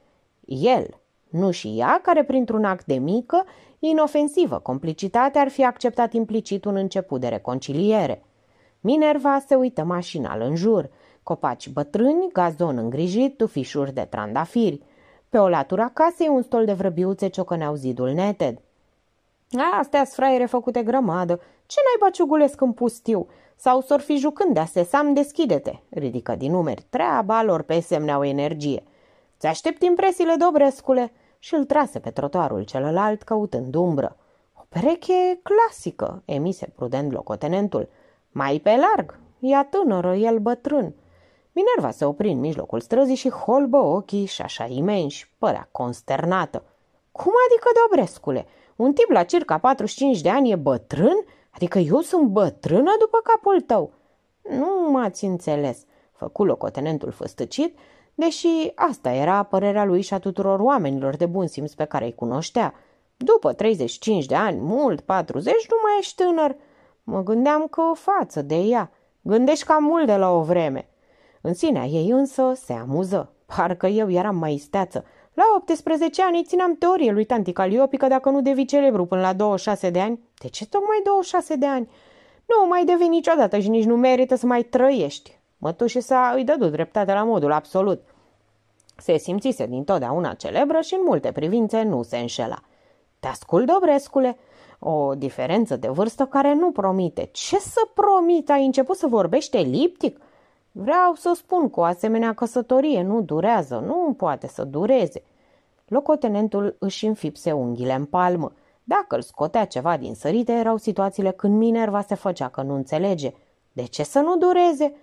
El, nu și ea, care printr-un act de mică, inofensivă complicitate ar fi acceptat implicit un început de reconciliere. Minerva se uită mașinal în jur. Copaci bătrâni, gazon îngrijit, tufișuri de trandafiri. Pe o latura casei un stol de vrăbiuțe ciocăneau zidul neted. Astea sunt fraiere făcute grămadă. Ce naiba ciugulesc în pustiu? Sau s fi jucând de asesam, deschide-te, ridică din numeri. Treaba lor pe semneau energie. Ți aștept impresiile, Dobrescule, și îl trase pe trotuarul celălalt căutând umbră. O pereche clasică, emise prudent locotenentul. Mai pe larg, ea tânără, el bătrân. Minerva se opri în mijlocul străzii și holbă ochii și așa imenși, părea consternată. Cum adică, Dobrescule? Un tip la circa 45 de ani e bătrân? Adică eu sunt bătrână după capul tău? Nu m-ați înțeles, făcu locotenentul făstăcit, deși asta era părerea lui și a tuturor oamenilor de bun simț pe care îi cunoștea. După 35 de ani, mult 40, nu mai ești tânăr. Mă gândeam că o față de ea. Gândești cam mult de la o vreme. În sinea ei însă se amuză. Parcă eu eram mai isteață. La 18 ani țineam teorie lui tanti Caliopi că dacă nu devii celebru până la 26 de ani, de ce tocmai 26 de ani? Nu mai devii niciodată și nici nu merită să mai trăiești. Mătușii sa îi dădu dreptate la modul absolut. Se simțise dintotdeauna celebră și în multe privințe nu se înșela. Te ascult, Dobrescule, o diferență de vârstă care nu promite. Ce să promit? Ai început să vorbești eliptic? Vreau să spun că o asemenea căsătorie nu durează, nu poate să dureze. Locotenentul își înfipse unghiile în palmă. Dacă îl scotea ceva din sărite, erau situațiile când Minerva se făcea că nu înțelege. De ce să nu dureze?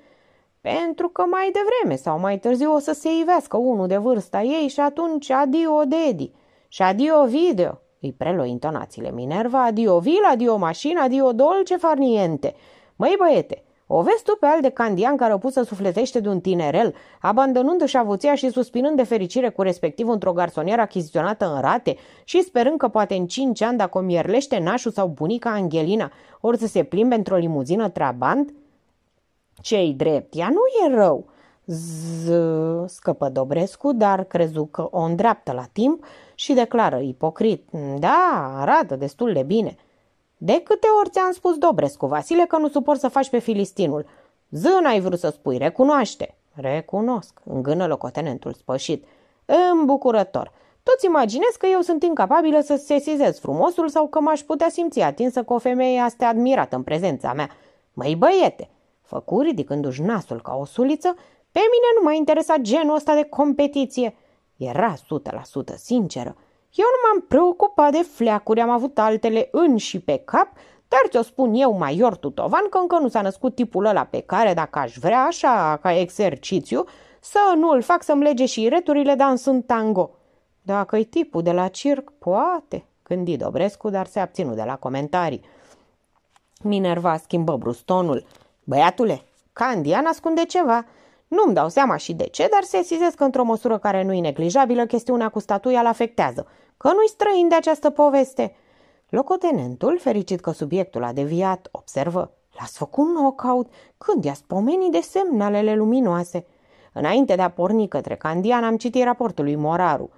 Pentru că mai devreme sau mai târziu o să se ivească unul de vârsta ei și atunci adio Dedi și adio video. Îi prelo intonațiile Minerva, adio vila, adio mașina, adio dolce farniente. Măi băiete, o vezi tu pe al de candian care o pus să sufletește de un tinerel, abandonându-și avuția și suspinând de fericire cu respectiv într-o garsonieră achiziționată în rate și sperând că poate în cinci ani, dacă o mierlește nașul sau bunica Angelina, ori să se plimbe într-o limuzină trabant? Ce-i drept, ea nu e rău. Z scăpă Dobrescu, dar crezu că o îndreaptă la timp și declară ipocrit. Da, arată destul de bine. De câte ori ți-am spus, Dobrescu, Vasile, că nu suport să faci pe filistinul? Zână ai vrut să spui, recunoaște. Recunosc, îngână locotenentul spășit. Îmbucurător. Toți imaginez că eu sunt incapabilă să sesizez frumosul sau că m-aș putea simți atinsă cu o femeie astea admirată în prezența mea. Măi băiete, făcu ridicându-și nasul ca o suliță, pe mine nu m-a interesat genul ăsta de competiție. Era sută la sută sinceră. Eu nu m-am preocupat de fleacuri, am avut altele în și pe cap, Dar ți-o spun eu, Maior Tutovan, că încă nu s-a născut tipul ăla pe care, dacă aș vrea așa ca exercițiu, să nu îl fac să-mi lege și returile dansând tango. Dacă-i tipul de la circ, poate, gândi Dobrescu, dar se abținu de la comentarii. Minerva schimbă brustonul. Băiatule, Candian ascunde ceva. Nu-mi dau seama și de ce, dar se sizez că într-o măsură care nu-i neglijabilă, chestiunea cu statuia îl afectează. Că nu-i străin de această poveste. Locotenentul, fericit că subiectul a deviat, observă. L-ați făcut knockout când i-a spomenit de semnalele luminoase. Înainte de a porni către Candian, am citit raportul lui Moraru.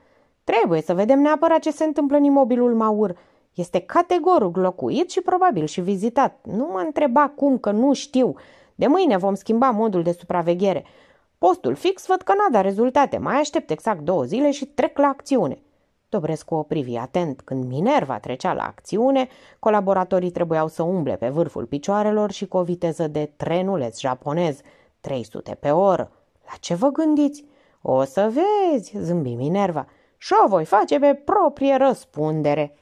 Trebuie să vedem neapărat ce se întâmplă în imobilul Maur. Este categoric locuit și probabil și vizitat. Nu mă întreba cum, că nu știu. De mâine vom schimba modul de supraveghere. Postul fix văd că n-a dat rezultate. Mai aștept exact două zile și trec la acțiune. Dobrescu o privi atent. Când Minerva trecea la acțiune, colaboratorii trebuiau să umble pe vârful picioarelor și cu o viteză de trenuleț japonez, 300 pe oră. La ce vă gândiți? O să vezi, zâmbi Minerva, și o voi face pe proprie răspundere.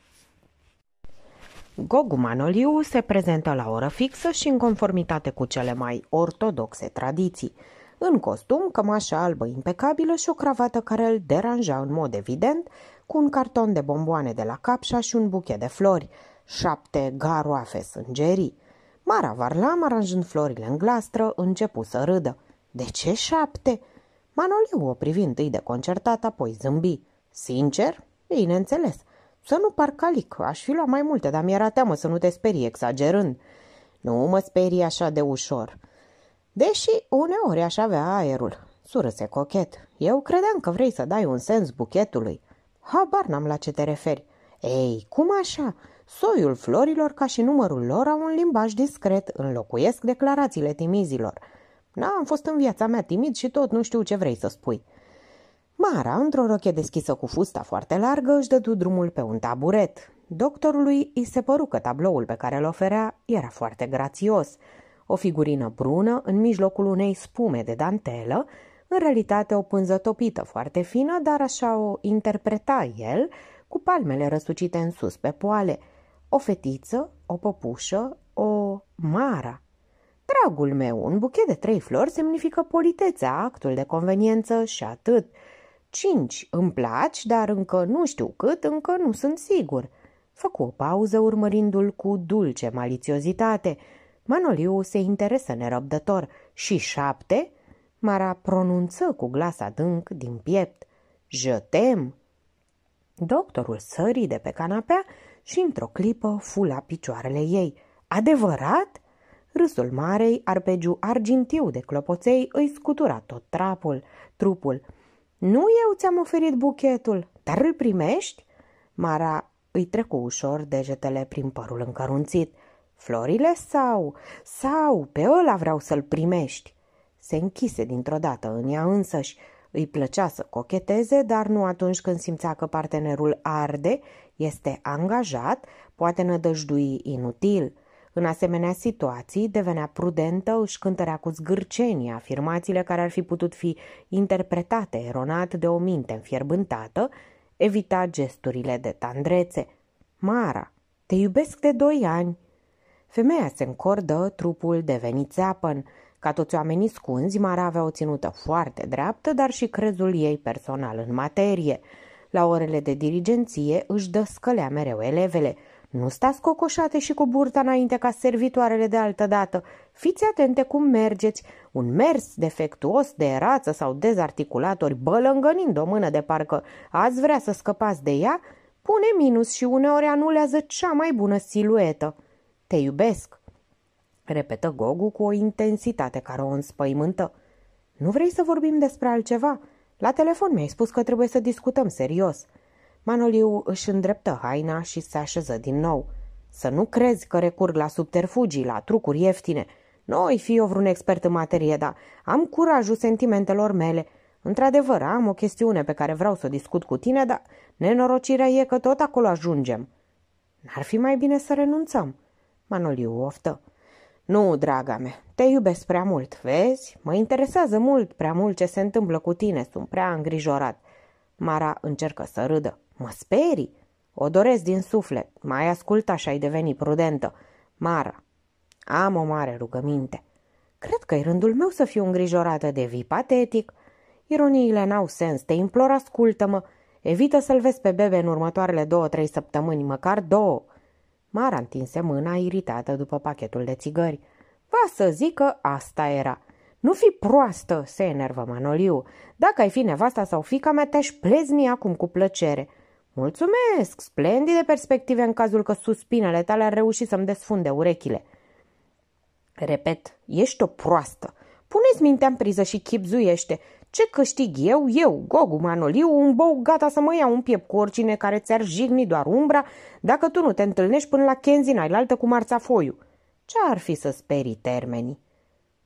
Gogu Manoliu se prezentă la oră fixă și în conformitate cu cele mai ortodoxe tradiții. În costum, cămașa albă impecabilă și o cravată care îl deranja în mod evident, cu un carton de bomboane de la capșa și un buchet de flori, șapte garoafe sângerii. Mara Varlam, aranjând florile în glastră, începu să râdă. De ce șapte?" Manoliu o privi întâi de concertat, apoi zâmbi. Sincer? Bineînțeles. Să nu par calic, aș fi luat mai multe, dar mi-era teamă să nu te sperii exagerând. Nu mă sperii așa de ușor. Deși uneori aș avea aerul. Surâse cochet. Eu credeam că vrei să dai un sens buchetului. Habar n-am la ce te referi. Ei, cum așa? Soiul florilor ca și numărul lor au un limbaj discret, înlocuiesc declarațiile timizilor. N-am fost în viața mea timid și tot nu știu ce vrei să spui. Mara, într-o roche deschisă cu fusta foarte largă, își dădu drumul pe un taburet. Doctorului îi se păru că tabloul pe care îl oferea era foarte grațios. O figurină brună în mijlocul unei spume de dantelă, în realitate o pânză topită foarte fină, dar așa o interpreta el, cu palmele răsucite în sus pe poale. O fetiță, o păpușă, o Mara. Dragul meu, un buchet de trei flori semnifică politețea, actul de conveniență și atât – Cinci îmi placi, dar încă nu știu cât, încă nu sunt sigur. Făcu o pauză urmărindu-l cu dulce malițiozitate. Manoliu se interesă nerăbdător. Și șapte? Mara pronunță cu glas adânc din piept. Jătem! Doctorul sări de pe canapea și într-o clipă fu la picioarele ei. Adevărat? Râsul marei, arpegiu argintiu de clopoței, îi scutura tot trapul, trupul. Nu eu ți-am oferit buchetul, dar îl primești?" Mara îi trecu ușor degetele prin părul încărunțit. Florile sau? Sau, pe ăla vreau să-l primești." Se închise dintr-o dată în ea însăși. Îi plăcea să cocheteze, dar nu atunci când simțea că partenerul arde, este angajat, poate nădăjdui inutil – în asemenea situații, devenea prudentă, își cântărea cu zgârcenii afirmațiile care ar fi putut fi interpretate eronat de o minte înfierbântată, evita gesturile de tandrețe. Mara, te iubesc de doi ani. Femeia se încordă, trupul devenit țeapăn. Ca toți oamenii scunzi, Mara avea o ținută foarte dreaptă, dar și crezul ei personal în materie. La orele de dirigenție își dăscălea mereu elevele – nu stați cocoșate și cu burta înainte ca servitoarele de altă dată. Fiți atente cum mergeți. Un mers defectuos de rață sau dezarticulatori, bălângănind o mână de parcă ați vrea să scăpați de ea, pune minus și uneori anulează cea mai bună siluetă. Te iubesc, repetă Gogu cu o intensitate care o înspăimântă. Nu vrei să vorbim despre altceva? La telefon mi-ai spus că trebuie să discutăm serios. Manoliu își îndreptă haina și se așeză din nou. Să nu crezi că recurg la subterfugii, la trucuri ieftine. Noi fi eu vreun expert în materie, dar am curajul sentimentelor mele. Într-adevăr, am o chestiune pe care vreau să o discut cu tine, dar nenorocirea e că tot acolo ajungem. N-ar fi mai bine să renunțăm. Manoliu oftă. Nu, draga mea, te iubesc prea mult, vezi? Mă interesează mult, prea mult ce se întâmplă cu tine, sunt prea îngrijorat. Mara încercă să râdă. Mă sperii? O doresc din suflet. Mai asculta și ai deveni prudentă. Mara, am o mare rugăminte. Cred că e rândul meu să fiu îngrijorată de vii patetic. Ironiile n-au sens, te implor, ascultă-mă. Evită să-l vezi pe bebe în următoarele două-trei săptămâni, măcar două. Mara întinse mâna iritată după pachetul de țigări. Va să zic că asta era. Nu fi proastă, se enervă Manoliu. Dacă ai fi nevasta sau fica mea, te-aș plezni acum cu plăcere. Mulțumesc! Splendide perspective în cazul că suspinele tale ar reuși să-mi desfunde urechile. Repet, ești o proastă. Puneți mintea în priză și chipzuiește. Ce câștig eu, eu, Gogu Manoliu, un bou gata să mă iau un piept cu oricine care ți-ar jigni doar umbra, dacă tu nu te întâlnești până la Kenzin ailaltă cu marțafoiu. Ce ar fi să sperii termenii?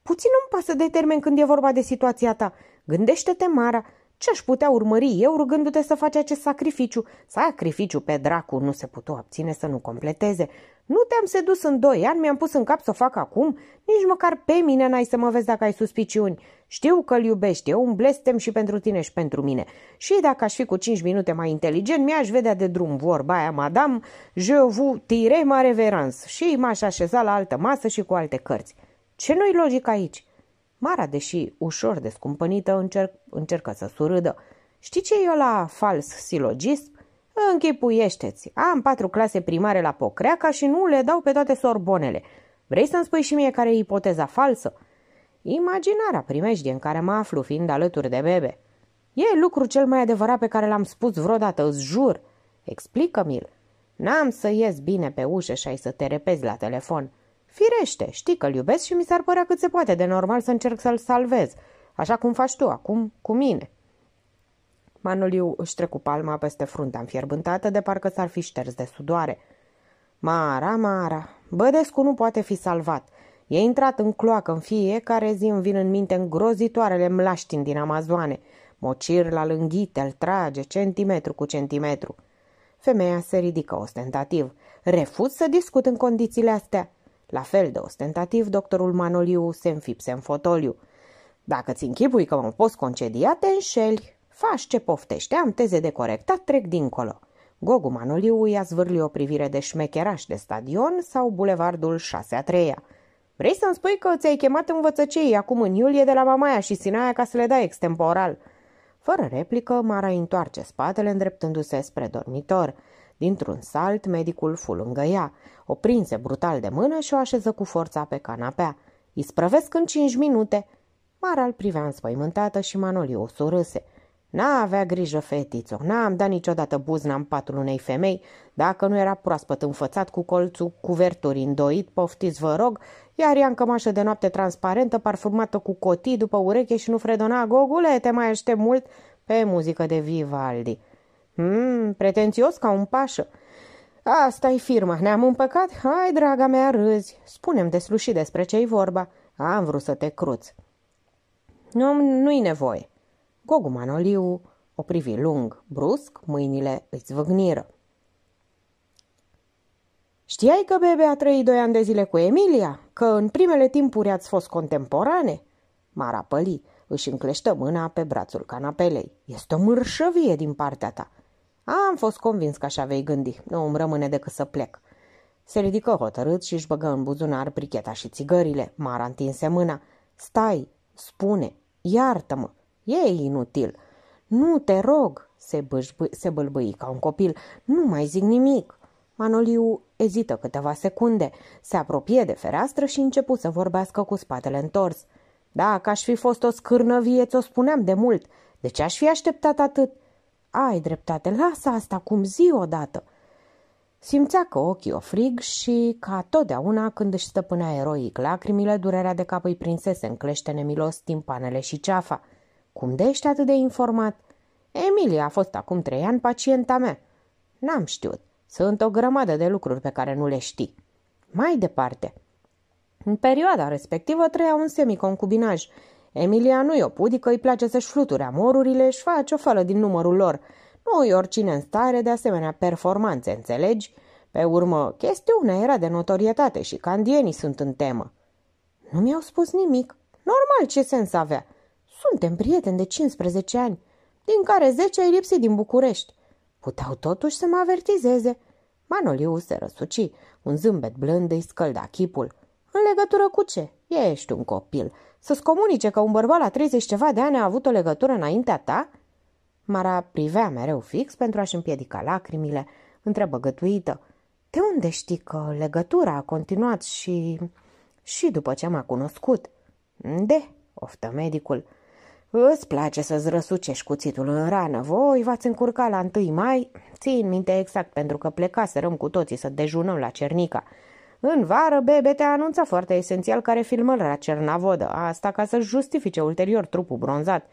Puțin nu-mi pasă de termen când e vorba de situația ta. Gândește-te, Mara, ce-aș putea urmări eu rugându-te să faci acest sacrificiu? Sacrificiu pe dracu nu se putu abține să nu completeze. Nu te-am sedus în doi ani, mi-am pus în cap să o fac acum? Nici măcar pe mine n-ai să mă vezi dacă ai suspiciuni. Știu că îl iubești, eu un blestem și pentru tine și pentru mine. Și dacă aș fi cu cinci minute mai inteligent, mi-aș vedea de drum vorba aia, madame, je vous tire ma reverence. Și m-aș așeza la altă masă și cu alte cărți. Ce nu-i logic aici? Mara, deși ușor descumpănită, încerc, încercă să surâdă. Știi ce e la fals silogism? Închipuiește-ți. Am patru clase primare la Pocreaca și nu le dau pe toate sorbonele. Vrei să-mi spui și mie care e ipoteza falsă? Imaginarea primejdie în care mă aflu fiind alături de bebe. E lucru cel mai adevărat pe care l-am spus vreodată, îți jur. Explică-mi-l. N-am să ies bine pe ușă și ai să te repezi la telefon. Firește, știi că-l iubesc și mi s-ar părea cât se poate de normal să încerc să-l salvez, așa cum faci tu acum cu mine. Manoliu își trecu palma peste fruntea înfierbântată de parcă s-ar fi șters de sudoare. Mara, Mara, Bădescu nu poate fi salvat. E intrat în cloacă în fiecare zi îmi vin în minte îngrozitoarele mlaștini din Amazoane. Mocir la lânghite, îl trage centimetru cu centimetru. Femeia se ridică ostentativ. Refuz să discut în condițiile astea. La fel de ostentativ, doctorul Manoliu se înfipse în fotoliu. Dacă ți închipui că mă poți concedia, te înșeli. Faci ce poftește, am teze de corectat, trec dincolo. Gogu Manoliu i-a zvârli o privire de șmecheraș de stadion sau bulevardul 6 a 3 -a. Vrei să-mi spui că ți-ai chemat învățăcei acum în iulie de la mamaia și Sinaia ca să le dai extemporal? Fără replică, Mara întoarce spatele îndreptându-se spre dormitor. Dintr-un salt, medicul fu lângă ea. O prinse brutal de mână și o așeză cu forța pe canapea. Îi sprăvesc în cinci minute. Mara îl privea înspăimântată și Manoliu o surâse. N-a avea grijă, fetițo, n-am dat niciodată buzna în patul unei femei, dacă nu era proaspăt înfățat cu colțul cuverturi îndoit, poftiți vă rog, iar ea în cămașă de noapte transparentă, parfumată cu cotii după ureche și nu fredona, gogule, te mai aștept mult pe muzică de Vivaldi. Hmm, pretențios ca un pașă. asta e firma, ne-am împăcat? Hai, draga mea, râzi. Spune-mi deslușit despre ce-i vorba. Am vrut să te cruț. Nu, nu-i nevoie. Gogu Manoliu o privi lung, brusc, mâinile îi zvâgniră. Știai că Bebe a trăit doi ani de zile cu Emilia? Că în primele timpuri ați fost contemporane? Mara păli, își încleștă mâna pe brațul canapelei. Este o mârșăvie din partea ta. Am fost convins că așa vei gândi. Nu îmi rămâne decât să plec. Se ridică hotărât și își băgă în buzunar bricheta și țigările. Mara întinse mâna. Stai, spune, iartă-mă. E inutil. Nu, te rog, se, bâșbâ- se bâlbâi ca un copil. Nu mai zic nimic. Manoliu ezită câteva secunde, se apropie de fereastră și începu să vorbească cu spatele întors. Dacă aș fi fost o scârnăvie, ți-o spuneam de mult. De ce aș fi așteptat atât? Ai dreptate, lasă asta cum zi odată. Simțea că ochii o frig și, ca totdeauna, când își stăpânea eroic lacrimile, durerea de cap îi prinsese în clește nemilos timpanele și ceafa. Cum de ești atât de informat? Emilia a fost acum trei ani pacienta mea. N-am știut. Sunt o grămadă de lucruri pe care nu le știi. Mai departe. În perioada respectivă trăia un semiconcubinaj. Emilia nu-i o pudică, îi place să-și fluture amorurile, și face o fală din numărul lor. Nu-i oricine în stare de asemenea performanțe, înțelegi? Pe urmă, chestiunea era de notorietate și candienii sunt în temă. Nu mi-au spus nimic. Normal, ce sens avea? Suntem prieteni de 15 ani, din care 10 ai lipsit din București. Puteau totuși să mă avertizeze. Manoliu se răsuci, un zâmbet blând îi scălda chipul. În legătură cu ce? Ești un copil. Să-ți comunice că un bărbat la 30 ceva de ani a avut o legătură înaintea ta? Mara privea mereu fix pentru a-și împiedica lacrimile. Întrebă gătuită. De unde știi că legătura a continuat și... și după ce m-a cunoscut? De, oftă medicul. Îți place să-ți răsucești cuțitul în rană. Voi v-ați încurcat la 1 mai? Țin minte exact, pentru că plecaserăm cu toții să dejunăm la Cernica. În vară, Bebe te-a anunțat foarte esențial care filmă la Cernavodă, asta ca să justifice ulterior trupul bronzat.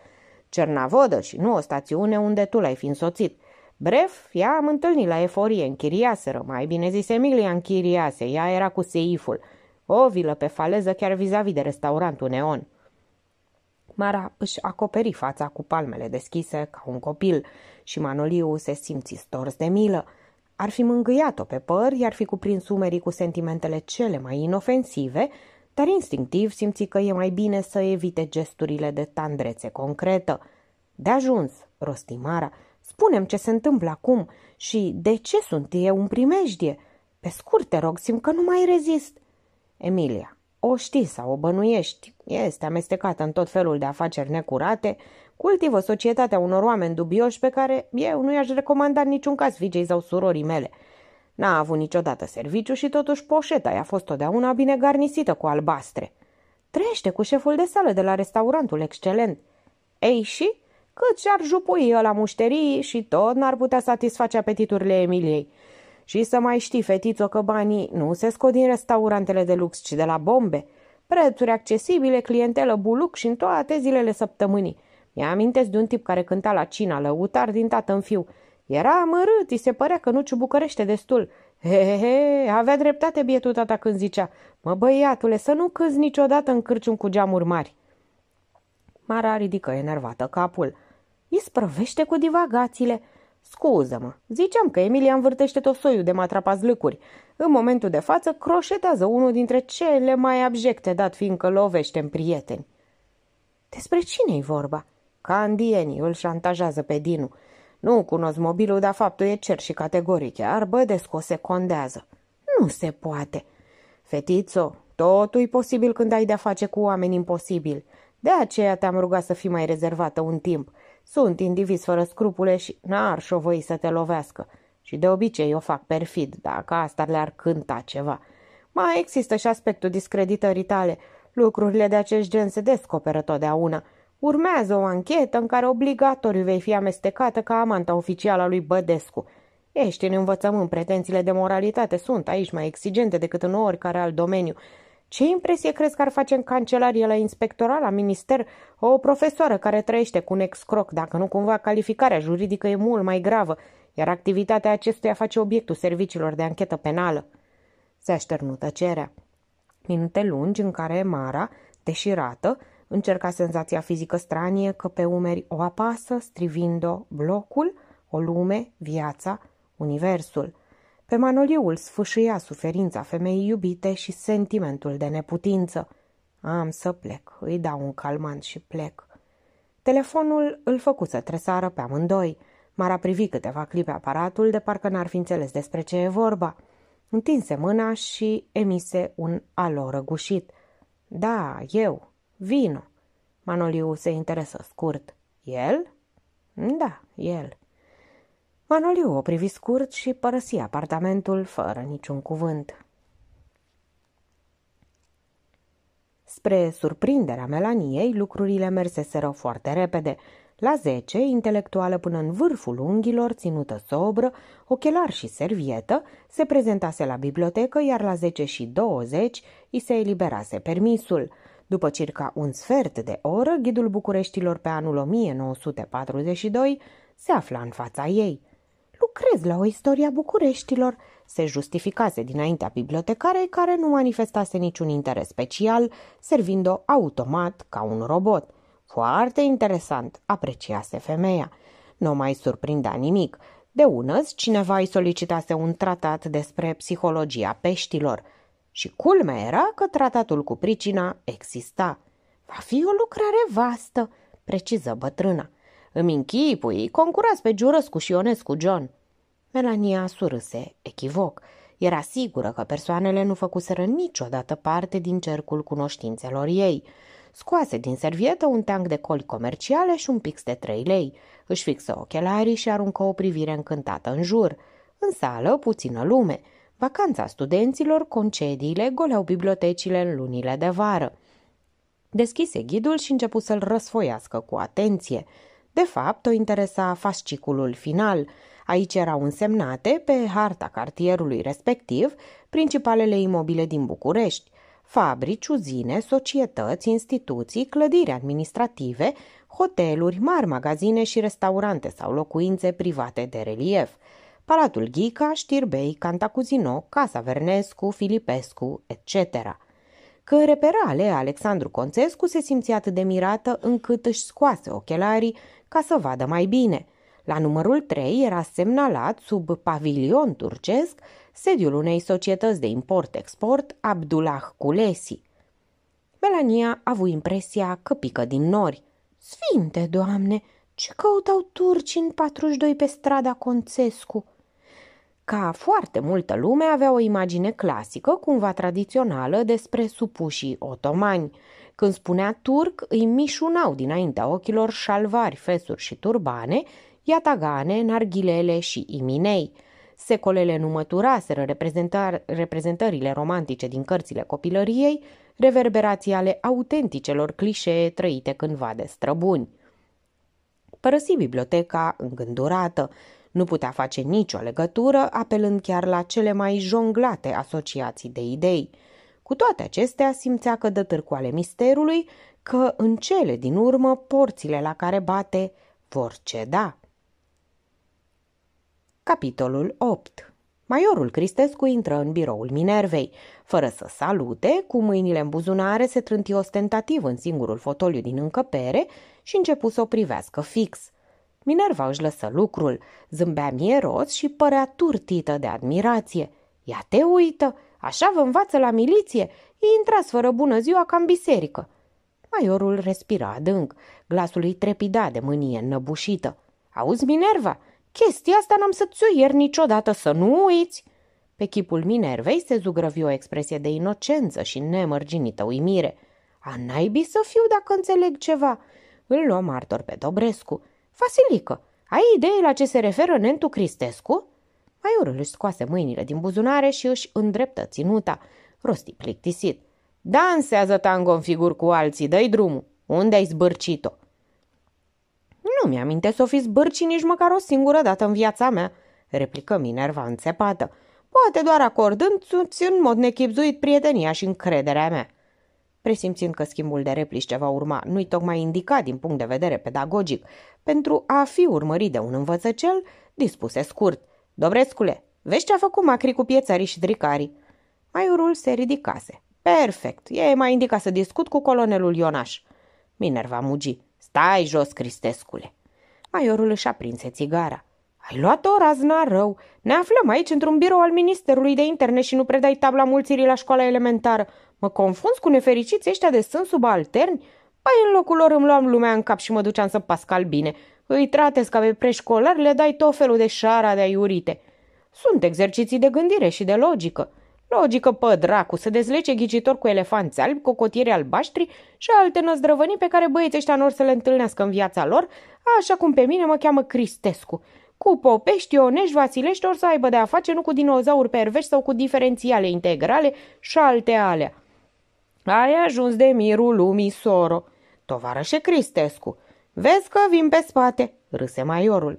Cernavodă și nu o stațiune unde tu l-ai fi însoțit. Bref, ea am întâlnit la eforie, închiriaseră, mai bine zis Emilia închiriase, ea era cu seiful. O vilă pe faleză chiar vis-a-vis -vis de restaurantul Neon. Mara își acoperi fața cu palmele deschise ca un copil și Manoliu se simți stors de milă. Ar fi mângâiat-o pe păr, i-ar fi cuprins umerii cu sentimentele cele mai inofensive, dar instinctiv simți că e mai bine să evite gesturile de tandrețe concretă. De ajuns, rosti Mara, spunem ce se întâmplă acum și de ce sunt eu în primejdie. Pe scurt, te rog, simt că nu mai rezist. Emilia, o știi sau o bănuiești, este amestecată în tot felul de afaceri necurate, cultivă societatea unor oameni dubioși pe care eu nu i-aș recomanda în niciun caz fiicei sau surorii mele. N-a avut niciodată serviciu și totuși poșeta i-a fost totdeauna bine garnisită cu albastre. Trește cu șeful de sală de la restaurantul excelent. Ei și? Cât și-ar jupui la mușterii și tot n-ar putea satisface apetiturile Emiliei. Și să mai știi, fetițo, că banii nu se scot din restaurantele de lux, ci de la bombe. Prețuri accesibile, clientelă buluc și în toate zilele săptămânii. Mi-amintesc de un tip care cânta la cina, lăutar din tată în fiu. Era amărât, îi se părea că nu ciubucărește destul. He, he, he, avea dreptate bietul tata când zicea, mă băiatule, să nu câzi niciodată în cârciun cu geamuri mari. Mara ridică enervată capul. Îi sprăvește cu divagațiile. Scuză-mă, ziceam că Emilia învârtește tot soiul de matrapazlâcuri. În momentul de față croșetează unul dintre cele mai abjecte, dat fiindcă lovește în prieteni. Despre cine-i vorba? Candienii îl șantajează pe Dinu. Nu cunosc mobilul, dar faptul e cer și categoric, iar Bădescu se condează. Nu se poate. Fetițo, totul e posibil când ai de-a face cu oameni imposibili. De aceea te-am rugat să fii mai rezervată un timp. Sunt indivizi fără scrupule și n-ar șovăi să te lovească. Și de obicei o fac perfid, dacă asta le-ar cânta ceva. Mai există și aspectul discreditării tale. Lucrurile de acest gen se descoperă totdeauna. Urmează o anchetă în care obligatoriu vei fi amestecată ca amanta oficială a lui Bădescu. Ești în învățământ, pretențiile de moralitate sunt aici mai exigente decât în oricare alt domeniu. Ce impresie crezi că ar face în cancelarie la inspectorat, la minister, o profesoară care trăiește cu un excroc, dacă nu cumva calificarea juridică e mult mai gravă, iar activitatea acestuia face obiectul serviciilor de anchetă penală? Se așternu tăcerea. Minute lungi în care Mara, deșirată, încerca senzația fizică stranie că pe umeri o apasă, strivind-o blocul, o lume, viața, universul – pe Manoliu îl sfâșia suferința femeii iubite și sentimentul de neputință. Am să plec, îi dau un calmant și plec. Telefonul îl făcu să tresară pe amândoi. Mara privi câteva clipe aparatul de parcă n-ar fi înțeles despre ce e vorba. Întinse mâna și emise un alo răgușit. Da, eu. Vino. Manoliu se interesă scurt. El? Da, el. Manoliu o privi scurt și părăsi apartamentul fără niciun cuvânt. Spre surprinderea Melaniei, lucrurile merseseră foarte repede. La zece, intelectuală până în vârful unghiilor, ținută sobră, ochelar și servietă, se prezentase la bibliotecă, iar la zece și douăzeci îi se eliberase permisul. După circa un sfert de oră, ghidul Bucureștilor pe anul 1942 se afla în fața ei. Lucrez la o istorie a Bucureștilor, se justificase dinaintea bibliotecarei care nu manifestase niciun interes special, servind-o automat ca un robot. Foarte interesant, apreciase femeia. Nu mai surprindea nimic. De unăzi, cineva îi solicitase un tratat despre psihologia peștilor. Și culmea era că tratatul cu pricina exista. Va fi o lucrare vastă, preciză bătrâna. Îmi închipui, concurați pe Giurăscu și Ionescu John. Melania surâse, echivoc. Era sigură că persoanele nu făcuseră niciodată parte din cercul cunoștințelor ei. Scoase din servietă un teanc de coli comerciale și un pix de trei lei. Își fixă ochelarii și aruncă o privire încântată în jur. În sală, puțină lume. Vacanța studenților, concediile, goleau bibliotecile în lunile de vară. Deschise ghidul și începu să-l răsfoiască cu atenție. De fapt, o interesa fasciculul final. Aici erau însemnate, pe harta cartierului respectiv, principalele imobile din București. Fabrici, uzine, societăți, instituții, clădiri administrative, hoteluri, mari magazine și restaurante sau locuințe private de relief. Palatul Ghica, Știrbei, Cantacuzino, Casa Vernescu, Filipescu, etc. Când repera alea Alexandru Conțescu se simțea atât de mirată încât își scoase ochelarii ca să vadă mai bine. La numărul 3 era semnalat sub pavilion turcesc sediul unei societăți de import-export, Abdullah Kulesi. Melania a avut impresia că pică din nori. Sfinte, doamne, ce căutau turci în 42 pe strada Conțescu? Ca foarte multă lume avea o imagine clasică, cumva tradițională, despre supușii otomani. Când spunea turc, îi mișunau dinaintea ochilor șalvari, fesuri și turbane, iatagane, narghilele și iminei. Secolele nu măturaseră reprezentările romantice din cărțile copilăriei, reverberații ale autenticelor clișee trăite cândva de străbuni. Părăsi biblioteca îngândurată, nu putea face nicio legătură, apelând chiar la cele mai jonglate asociații de idei. Cu toate acestea, simțea că dă târcoale misterului, că în cele din urmă porțile la care bate vor ceda. Capitolul 8 Maiorul Cristescu intră în biroul Minervei. Fără să salute, cu mâinile în buzunare, se trânti ostentativ în singurul fotoliu din încăpere și începu să o privească fix – Minerva își lăsă lucrul, zâmbea mieros și părea turtită de admirație. Ia te uită, așa vă învață la miliție, intrați fără bună ziua ca în biserică. Maiorul respira adânc, glasul îi trepida de mânie înnăbușită. Auzi, Minerva, chestia asta n-am să-ți o ieri niciodată, să nu uiți!" Pe chipul Minervei se zugrăvi o expresie de inocență și nemărginită uimire. A naibii să fiu dacă înțeleg ceva. Îl luă martor pe Dobrescu. Vasilică, ai idee la ce se referă Nentu Cristescu? Maiorul își scoase mâinile din buzunare și își îndreptă ținuta. Rosti plictisit. Dansează tango în figur cu alții, dă drumul. Unde ai zbârcit-o? Nu mi-aminte să o fi zbârcit nici măcar o singură dată în viața mea, replică Minerva înțepată. Poate doar acordând-ți în mod nechipzuit prietenia și încrederea mea. Presimțind că schimbul de replici ce va urma nu-i tocmai indicat din punct de vedere pedagogic, pentru a fi urmărit de un învățăcel, dispuse scurt. Dobrescule, vezi ce a făcut Macri cu piețarii și dricarii? Maiorul se ridicase. Perfect, e mai indicat să discut cu colonelul Ionaș. Minerva mugi. Stai jos, Cristescule. Maiorul își aprinse țigara. Ai luat-o razna rău. Ne aflăm aici într-un birou al Ministerului de Interne și nu predai tabla mulțirii la școala elementară. Mă confunzi cu nefericiți ăștia de sân subalterni? Păi în locul lor îmi luam lumea în cap și mă duceam să pascal bine. Îi tratez ca pe preșcolar, le dai tot felul de șara de aiurite. Sunt exerciții de gândire și de logică. Logică pe dracu, să dezlece ghicitor cu elefanți albi, cocotieri albaștri și alte năzdrăvănii pe care băieții ăștia nor să le întâlnească în viața lor, așa cum pe mine mă cheamă Cristescu. Cu popești, ionești, vasilești ori să aibă de a face nu cu dinozauri perveși sau cu diferențiale integrale și alte alea. Ai ajuns de mirul lumii, soro. Tovarășe Cristescu, vezi că vin pe spate, râse maiorul.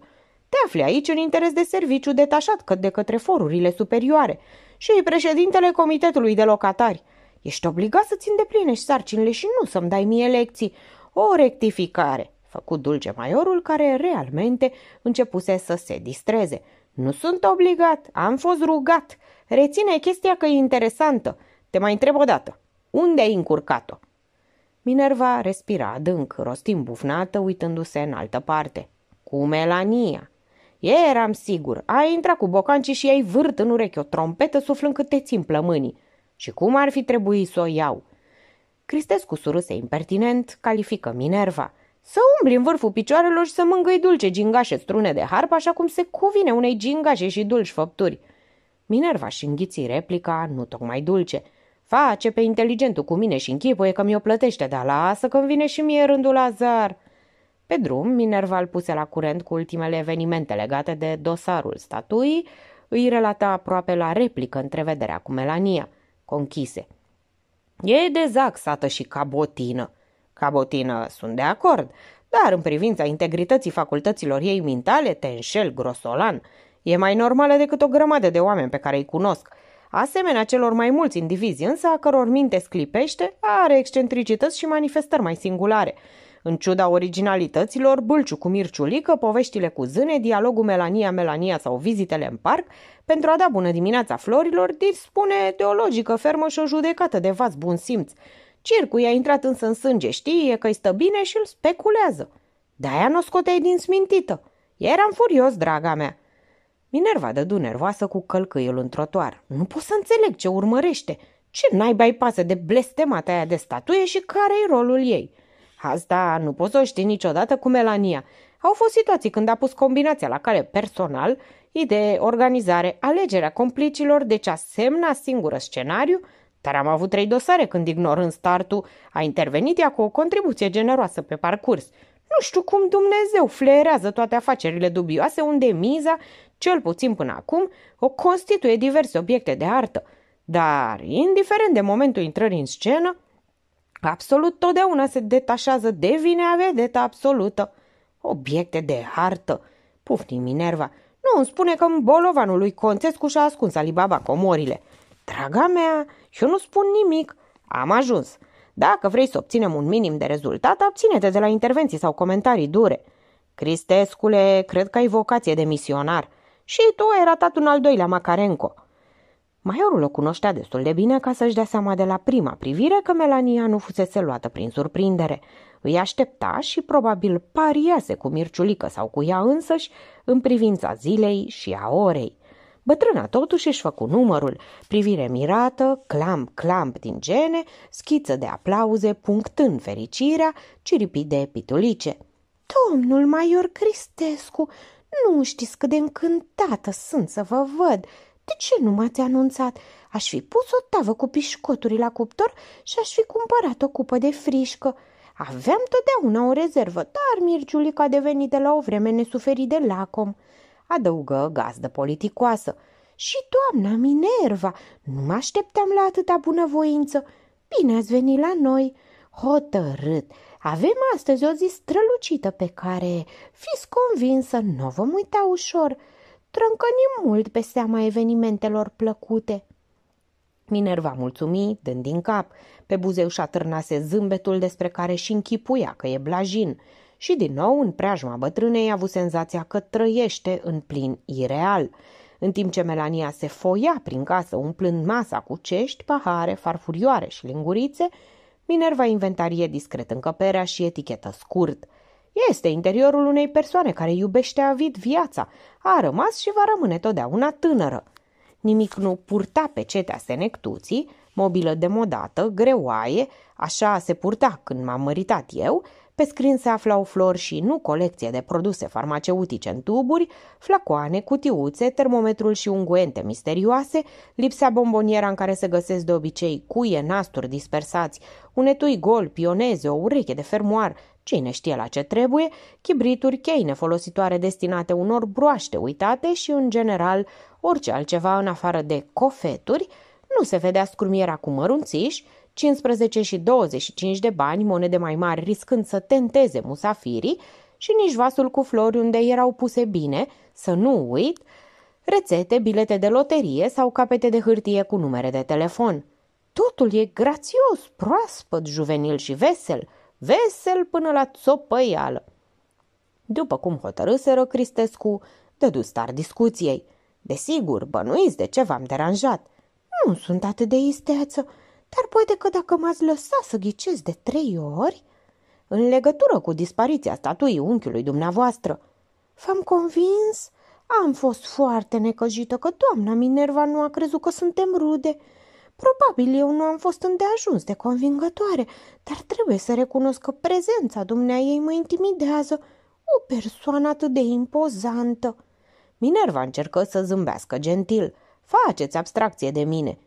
Te afli aici în interes de serviciu detașat de către forurile superioare și președintele comitetului de locatari. Ești obligat să-ți îndeplinești sarcinile și nu să-mi dai mie lecții. O rectificare, făcut dulce maiorul care realmente începuse să se distreze. Nu sunt obligat, am fost rugat. Reține chestia că e interesantă. Te mai întreb o dată. Unde ai încurcat-o? Minerva respira adânc, rostim bufnată, uitându-se în altă parte. Cu Melania. Eram sigur. Ai intrat cu bocancii și ai vârt în urechi o trompetă suflând cât te țin plămânii. Și cum ar fi trebuit să o iau? Cristescu suruse impertinent, califică Minerva. Să umbli în vârful picioarelor și să mângâi dulce gingașe strune de harp, așa cum se cuvine unei gingașe și dulci făpturi. Minerva și înghiții replica, nu tocmai dulce. Face pe inteligentul cu mine și închipuie că mi-o plătește, dar lasă că-mi vine și mie rândul la zar. Pe drum, Minerva îl puse la curent cu ultimele evenimente legate de dosarul statuii, îi relata aproape la replică întrevederea cu Melania. Conchise. E dezaxată și cabotină. Cabotină sunt de acord, dar în privința integrității facultăților ei mintale, te înșel grosolan. E mai normală decât o grămadă de oameni pe care îi cunosc. Asemenea celor mai mulți indivizi, însă a căror minte sclipește, are excentricități și manifestări mai singulare. În ciuda originalităților, Bâlciu cu Mirciulică, poveștile cu zâne, dialogul Melania-Melania sau vizitele în parc, pentru a da bună dimineața florilor, dispune de o logică fermă și o judecată de vas bun simț. Circul i-a intrat însă în sânge, știe că-i stă bine și îl speculează. De-aia nu o scoteai din smintită. Eram furios, draga mea. Minerva dădu nervoasă cu călcâiul în trotuar. Nu pot să înțeleg ce urmărește. Ce naiba-i pasă de blestemata aia de statuie și care-i rolul ei? Asta nu poți să o știi niciodată cu Melania. Au fost situații când a pus combinația la cale personal, idee, organizare, alegerea complicilor, deci asemna singură scenariu, dar am avut trei dosare când, ignorând startul, a intervenit ea cu o contribuție generoasă pe parcurs. Nu știu cum Dumnezeu flerează toate afacerile dubioase unde miza, cel puțin până acum, o constituie diverse obiecte de artă. Dar, indiferent de momentul intrării în scenă, absolut totdeauna se detașează, devine vedetă absolută. Obiecte de artă, pufni Minerva. Nu îmi spune că în bolovanul lui Conțescu și-a ascuns Alibaba comorile. Draga mea, eu nu spun nimic. Am ajuns. Dacă vrei să obținem un minim de rezultat, abține-te de la intervenții sau comentarii dure. Cristescule, cred că ai vocație de misionar. Și tu ai ratat un al doilea Macarenco. Maiorul o cunoștea destul de bine ca să-și dea seama de la prima privire că Melania nu fusese luată prin surprindere. Îi aștepta și probabil pariase cu Mirciulică sau cu ea însăși în privința zilei și a orei. Bătrâna totuși își făcu numărul, privire mirată, clamp, clamp din gene, schiță de aplauze, punctând fericirea, ciripi de pitulice. Domnul Maior Cristescu, nu știți cât de încântată sunt să vă văd. De ce nu m-ați anunțat? Aș fi pus o tavă cu pișcoturi la cuptor și aș fi cumpărat o cupă de frișcă. Aveam totdeauna o rezervă, dar Mirciulica a devenit de la o vreme nesuferit de lacom adăugă gazdă politicoasă. Și doamna Minerva, nu mă așteptam la atâta bunăvoință. Bine ați venit la noi. Hotărât, avem astăzi o zi strălucită pe care, fiți convinsă, nu o vom uita ușor. Trâncănim mult pe seama evenimentelor plăcute. Minerva mulțumi, dând din cap. Pe buze își atârnase zâmbetul despre care și închipuia că e blajin și din nou în preajma bătrânei a avut senzația că trăiește în plin ireal. În timp ce Melania se foia prin casă umplând masa cu cești, pahare, farfurioare și lingurițe, Minerva inventarie discret încăperea și etichetă scurt. Este interiorul unei persoane care iubește avid viața, a rămas și va rămâne totdeauna tânără. Nimic nu purta pe cetea senectuții, mobilă demodată, greoaie, așa se purta când m-am măritat eu, pe scrin se aflau flori și nu colecție de produse farmaceutice în tuburi, flacoane, cutiuțe, termometrul și unguente misterioase, lipsea bomboniera în care se găsesc de obicei cuie, nasturi dispersați, un etui gol, pioneze, o ureche de fermoar, cine știe la ce trebuie, chibrituri, chei nefolositoare destinate unor broaște uitate și, în general, orice altceva în afară de cofeturi, nu se vedea scrumiera cu mărunțiși, 15 și 25 de bani, monede mai mari, riscând să tenteze musafirii, și nici vasul cu flori unde erau puse bine, să nu uit, rețete, bilete de loterie sau capete de hârtie cu numere de telefon. Totul e grațios, proaspăt, juvenil și vesel, vesel până la țopăială. După cum hotărâseră Cristescu, dădu star discuției. Desigur, bănuiți de ce v-am deranjat. Nu sunt atât de isteață, dar poate că dacă m-ați lăsat să ghicesc de trei ori, în legătură cu dispariția statuii unchiului dumneavoastră, v-am convins, am fost foarte necăjită că doamna Minerva nu a crezut că suntem rude. Probabil eu nu am fost îndeajuns de convingătoare, dar trebuie să recunosc că prezența dumnea ei mă intimidează. O persoană atât de impozantă. Minerva încercă să zâmbească gentil. Faceți abstracție de mine.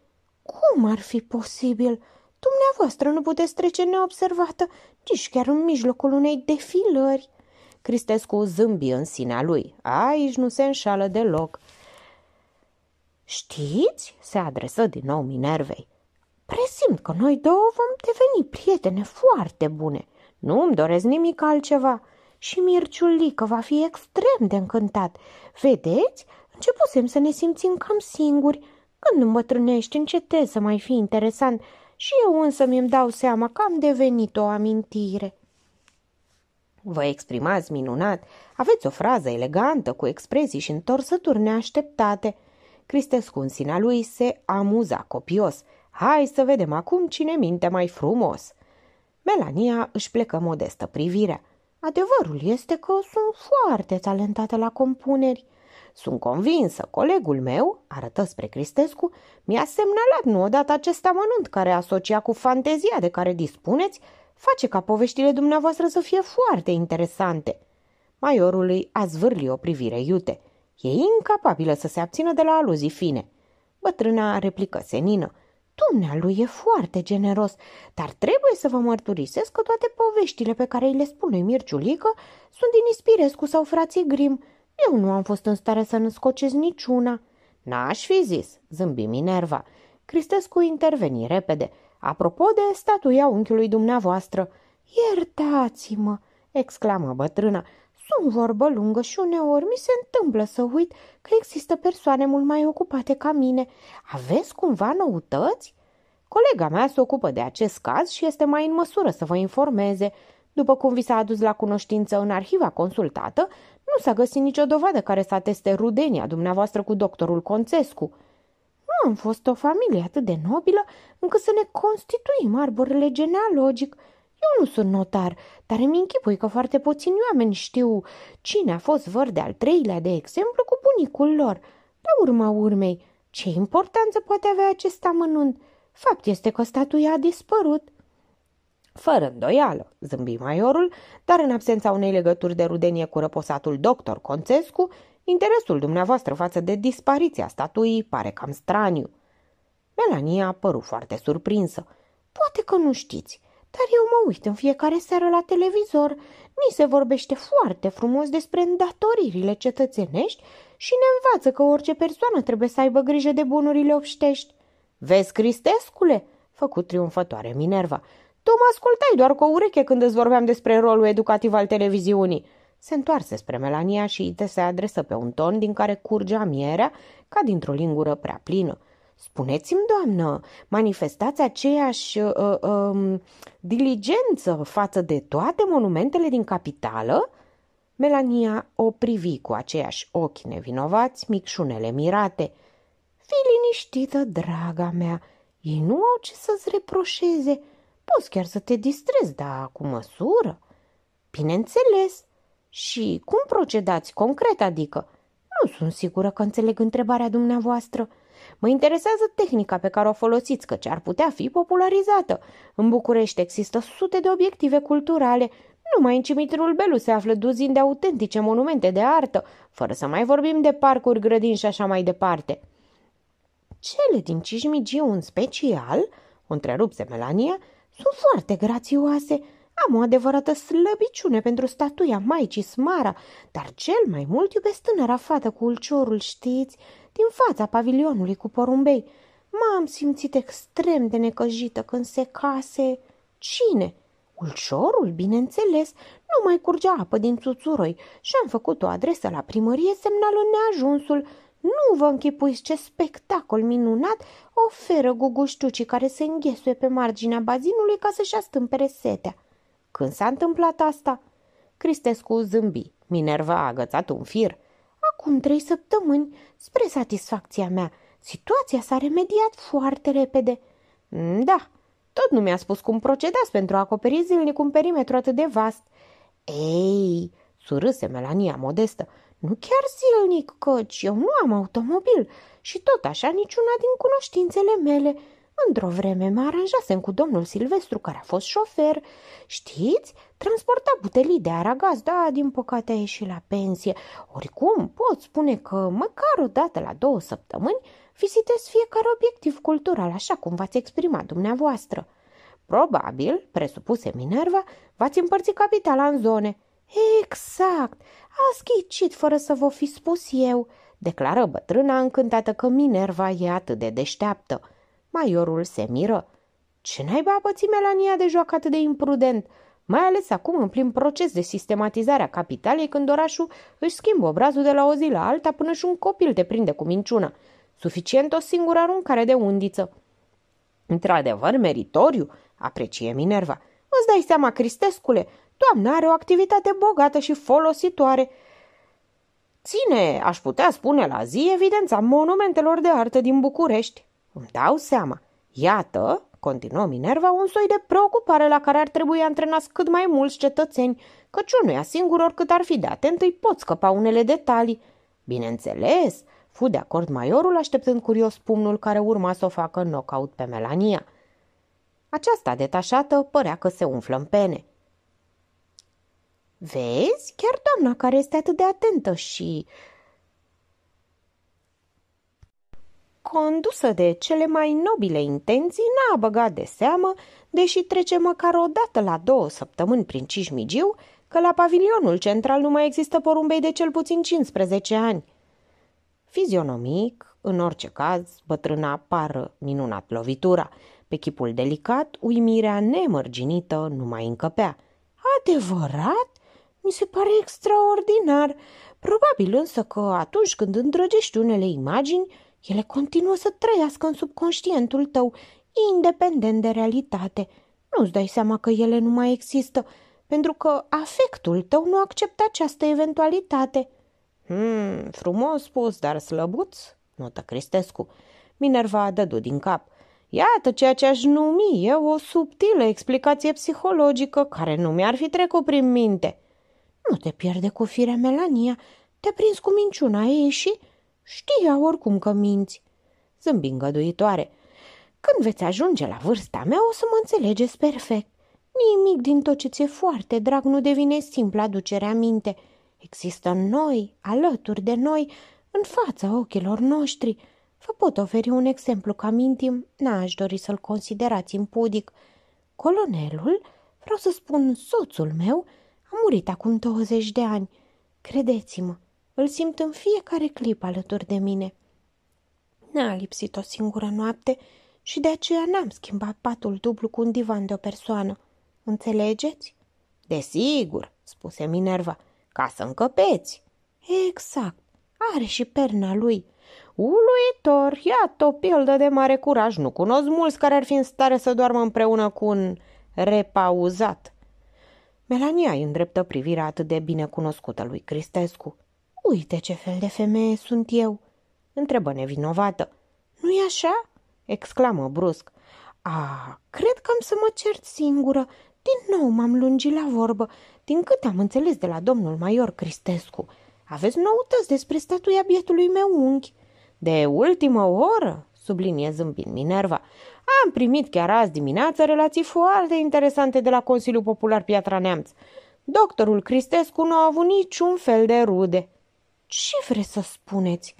Cum ar fi posibil? Dumneavoastră nu puteți trece neobservată, nici chiar în mijlocul unei defilări. Cristescu zâmbi în sinea lui. Aici nu se înșală deloc. Știți? se adresă din nou Minervei. Presimt că noi două vom deveni prietene foarte bune. Nu îmi doresc nimic altceva. Și Mirciulică va fi extrem de încântat. Vedeți? Începusem să ne simțim cam singuri. Când îmbătrânești, încetezi să mai fi interesant și eu însă mi-mi dau seama că am devenit o amintire. Vă exprimați minunat, aveți o frază elegantă, cu expresii și întorsături neașteptate. Cristescu în sinea lui se amuza copios. Hai să vedem acum cine minte mai frumos. Melania își plecă modestă privirea. Adevărul este că sunt foarte talentată la compuneri. Sunt convinsă, colegul meu, arătă spre Cristescu, mi-a semnalat nu odată acest amănunt care asocia cu fantezia de care dispuneți, face ca poveștile dumneavoastră să fie foarte interesante. Maiorului a zvârli o privire iute. E incapabilă să se abțină de la aluzii fine. Bătrâna replică senină. Dumnealui e foarte generos, dar trebuie să vă mărturisesc că toate poveștile pe care îi le spune Mirciulică sunt din Ispirescu sau frații Grim. Eu nu am fost în stare să născocez niciuna. N-aș fi zis, zâmbi Minerva. Cristescu interveni repede. Apropo de statuia unchiului dumneavoastră. Iertați-mă, exclamă bătrâna. Sunt vorbă lungă și uneori mi se întâmplă să uit că există persoane mult mai ocupate ca mine. Aveți cumva noutăți? Colega mea se ocupă de acest caz și este mai în măsură să vă informeze. După cum vi s-a adus la cunoștință în arhiva consultată, nu s-a găsit nicio dovadă care să ateste rudenia dumneavoastră cu doctorul Conțescu. Nu am fost o familie atât de nobilă încât să ne constituim arborele genealogic. Eu nu sunt notar, dar îmi închipui că foarte puțini oameni știu cine a fost văr de al treilea, de exemplu, cu bunicul lor. La urma urmei, ce importanță poate avea acest amănunt? Fapt este că statuia a dispărut. Fără îndoială, zâmbi maiorul, dar în absența unei legături de rudenie cu răposatul doctor Conțescu, interesul dumneavoastră față de dispariția statuii pare cam straniu. Melania a părut foarte surprinsă. Poate că nu știți, dar eu mă uit în fiecare seară la televizor. Mi se vorbește foarte frumos despre îndatoririle cetățenești și ne învață că orice persoană trebuie să aibă grijă de bunurile obștești. Vezi, Cristescule?" făcut triumfătoare Minerva. Tu mă ascultai doar cu o ureche când îți vorbeam despre rolul educativ al televiziunii." Se întoarse spre Melania și te se adresă pe un ton din care curgea mierea ca dintr-o lingură prea plină. Spuneți-mi, doamnă, manifestați aceeași uh, uh, diligență față de toate monumentele din capitală? Melania o privi cu aceiași ochi nevinovați, micșunele mirate. Fii liniștită, draga mea, ei nu au ce să-ți reproșeze. Poți chiar să te distrezi, dar cu măsură. Bineînțeles. Și cum procedați concret, adică? Nu sunt sigură că înțeleg întrebarea dumneavoastră. Mă interesează tehnica pe care o folosiți, căci ar putea fi popularizată. În București există sute de obiective culturale. Numai în cimitirul Belu se află duzini de autentice monumente de artă, fără să mai vorbim de parcuri, grădini și așa mai departe. Cele din Cismigiu în special, o întrerupse Melania, sunt foarte grațioase. Am o adevărată slăbiciune pentru statuia Maicii Smara, dar cel mai mult iubesc tânăra fată cu ulciorul, știți, din fața pavilionului cu porumbei. M-am simțit extrem de necăjită când se case... Cine? Ulciorul, bineînțeles, nu mai curgea apă din țuțuroi și am făcut o adresă la primărie semnalând neajunsul. Nu vă închipuiți ce spectacol minunat oferă guguștucii care se înghesuie pe marginea bazinului ca să-și astâmpere setea. Când s-a întâmplat asta? Cristescu zâmbi. Minerva a agățat un fir. Acum trei săptămâni, spre satisfacția mea, situația s-a remediat foarte repede. Da, tot nu mi-a spus cum procedați pentru a acoperi zilnic un perimetru atât de vast. Ei, surâse Melania modestă, nu chiar zilnic, căci eu nu am automobil și tot așa niciuna din cunoștințele mele. Într-o vreme mă aranjasem cu domnul Silvestru, care a fost șofer. Știți? Transporta butelii de aragaz, da, din păcate a ieșit la pensie. Oricum, pot spune că măcar o dată la două săptămâni vizitez fiecare obiectiv cultural, așa cum v-ați exprimat dumneavoastră. Probabil, presupuse Minerva, v-ați împărțit capitala în zone. Exact, a schicit fără să vă fi spus eu, declară bătrâna încântată că Minerva e atât de deșteaptă. Maiorul se miră. Ce naiba a pățit Melania de joacă atât de imprudent? Mai ales acum, în plin proces de sistematizare a capitalei, când orașul își schimbă obrazul de la o zi la alta până și un copil te prinde cu minciună. Suficient o singură aruncare de undiță. Într-adevăr, meritoriu, aprecie Minerva. Îți dai seama, Cristescule, doamna are o activitate bogată și folositoare. Ține, aș putea spune la zi, evidența monumentelor de artă din București. Îmi dau seama. Iată, continuă Minerva, un soi de preocupare la care ar trebui antrenați cât mai mulți cetățeni, căci unuia singur, oricât ar fi de atent, îi pot scăpa unele detalii. Bineînțeles, fu de acord maiorul, așteptând curios pumnul care urma să o facă knockout pe Melania. Aceasta detașată părea că se umflă în pene. Vezi, chiar doamna care este atât de atentă și condusă de cele mai nobile intenții, n-a băgat de seamă, deși trece măcar o dată la două săptămâni prin Cismigiu, că la pavilionul central nu mai există porumbei de cel puțin 15 ani. Fizionomic, în orice caz, bătrâna pară minunat lovitura. Pe chipul delicat, uimirea nemărginită nu mai încăpea. Adevărat? Mi se pare extraordinar. Probabil însă că atunci când îndrăgești unele imagini, ele continuă să trăiască în subconștientul tău, independent de realitate. Nu-ți dai seama că ele nu mai există, pentru că afectul tău nu acceptă această eventualitate. Hmm, frumos spus, dar slăbuț, notă Cristescu. Minerva dădu din cap. Iată ceea ce aș numi eu o subtilă explicație psihologică care nu mi-ar fi trecut prin minte. Nu te pierde cu firea Melania, te prins cu minciuna ei și Știa oricum că minți. Zâmbi îngăduitoare. Când veți ajunge la vârsta mea, o să mă înțelegeți perfect. Nimic din tot ce ți-e foarte drag nu devine simplu aducerea minte. Există noi, alături de noi, în fața ochilor noștri. Vă pot oferi un exemplu ca mintim, n-aș dori să-l considerați impudic. Colonelul, vreau să spun soțul meu, a murit acum 20 de ani. Credeți-mă, îl simt în fiecare clip alături de mine. N-a lipsit o singură noapte și de aceea n-am schimbat patul dublu cu un divan de o persoană. Înțelegeți? Desigur, spuse Minerva, ca să încăpeți. Exact, are și perna lui. Uluitor, iată o pildă de mare curaj. Nu cunosc mulți care ar fi în stare să doarmă împreună cu un repauzat. Melania îi îndreptă privirea atât de bine cunoscută lui Cristescu. Uite ce fel de femeie sunt eu!" întrebă nevinovată. Nu-i așa?" exclamă brusc. A, cred că am să mă cert singură. Din nou m-am lungit la vorbă, din cât am înțeles de la domnul major Cristescu. Aveți noutăți despre statuia bietului meu unghi. De ultimă oră, sublinie zâmbind Minerva, am primit chiar azi dimineață relații foarte interesante de la Consiliul Popular Piatra Neamț. Doctorul Cristescu nu a avut niciun fel de rude. Ce vreți să spuneți?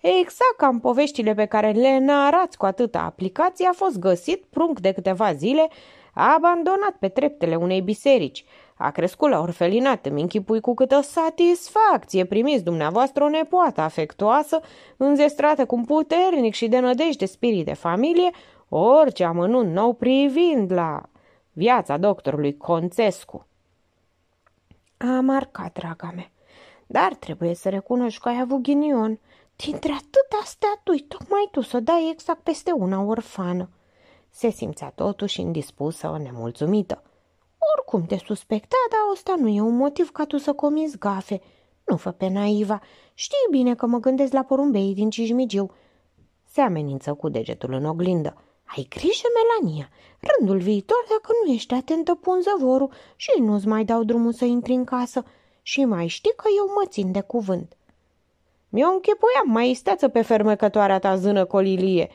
Exact ca în poveștile pe care le narați cu atâta aplicație, a fost găsit, prunc de câteva zile, abandonat pe treptele unei biserici. A crescut la orfelinat, îmi închipui cu câtă satisfacție primiți dumneavoastră o nepoată afectuoasă, înzestrată cu un puternic și de nădejde spirit de familie, orice amănunt nou privind la viața doctorului Conțescu. A marcat, draga mea. Dar trebuie să recunoști că ai avut ghinion. Dintre atâta statui, tocmai tu să dai exact peste una orfană. Se simțea totuși indispusă, nemulțumită. Oricum te suspecta, dar ăsta nu e un motiv ca tu să comiți gafe. Nu fă pe naiva. Știi bine că mă gândesc la porumbeii din Cijmigiu. Se amenință cu degetul în oglindă. Ai grijă, Melania. Rândul viitor, dacă nu ești atentă, pun zăvorul și nu-ți mai dau drumul să intri în casă. Și mai știi că eu mă țin de cuvânt. Mi-o închipuiam mai isteață pe fermecătoarea ta zână colilie.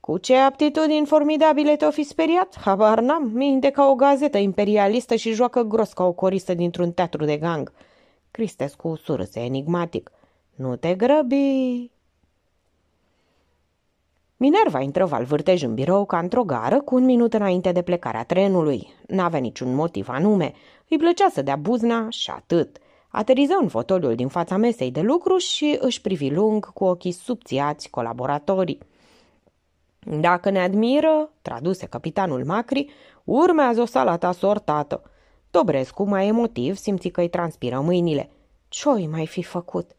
Cu ce aptitudini formidabile te-o fi speriat? Habar n-am, minte ca o gazetă imperialistă și joacă gros ca o coristă dintr-un teatru de gang. Cristescu surâse enigmatic. Nu te grăbi! Minerva intră val vârtej în birou ca într-o gară cu un minut înainte de plecarea trenului. N-avea niciun motiv anume. Îi plăcea să dea buzna și atât. Ateriză în fotoliul din fața mesei de lucru și își privi lung cu ochii subțiați colaboratorii. Dacă ne admiră, traduse capitanul Macri, urmează o salată asortată. Dobrescu, mai emotiv, simți că îi transpiră mâinile. Ce-oi mai fi făcut?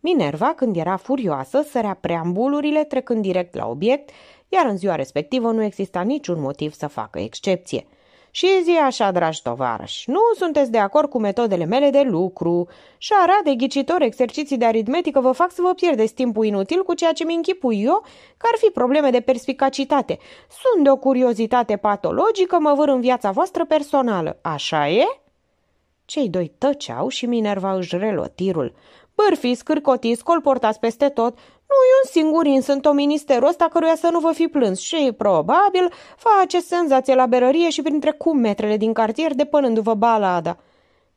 Minerva, când era furioasă, sărea preambulurile trecând direct la obiect, iar în ziua respectivă nu exista niciun motiv să facă excepție – și zi așa, dragi tovarăși, nu sunteți de acord cu metodele mele de lucru. Șara de ghicitor exerciții de aritmetică vă fac să vă pierdeți timpul inutil cu ceea ce mi închipui eu că ar fi probleme de perspicacitate. Sunt de o curiozitate patologică, mă văr în viața voastră personală. Așa e? Cei doi tăceau și Minerva își reluă tirul. Bârfiți, cârcotiți, colportați peste tot, nu e un singurin, sunt o ministerul ăsta căruia să nu vă fi plâns și, probabil, face senzație la berărie și printre cumetrele din cartier depănându-vă balada.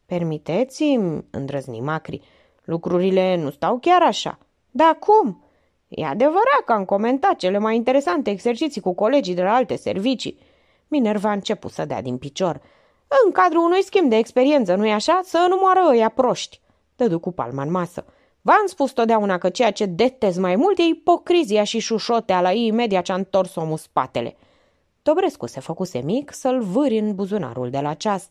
Permiteți-mi, îndrăzni Macri, lucrurile nu stau chiar așa. Da cum? E adevărat că am comentat cele mai interesante exerciții cu colegii de la alte servicii. Minerva a început să dea din picior. În cadrul unui schimb de experiență, nu-i așa? Să nu moară ăia proști. Dădu cu palma în masă. V-am spus totdeauna că ceea ce detez mai mult e ipocrizia și șușotea la ei imediat ce-a întors omul spatele. Dobrescu se făcuse mic să-l vâri în buzunarul de la ceas.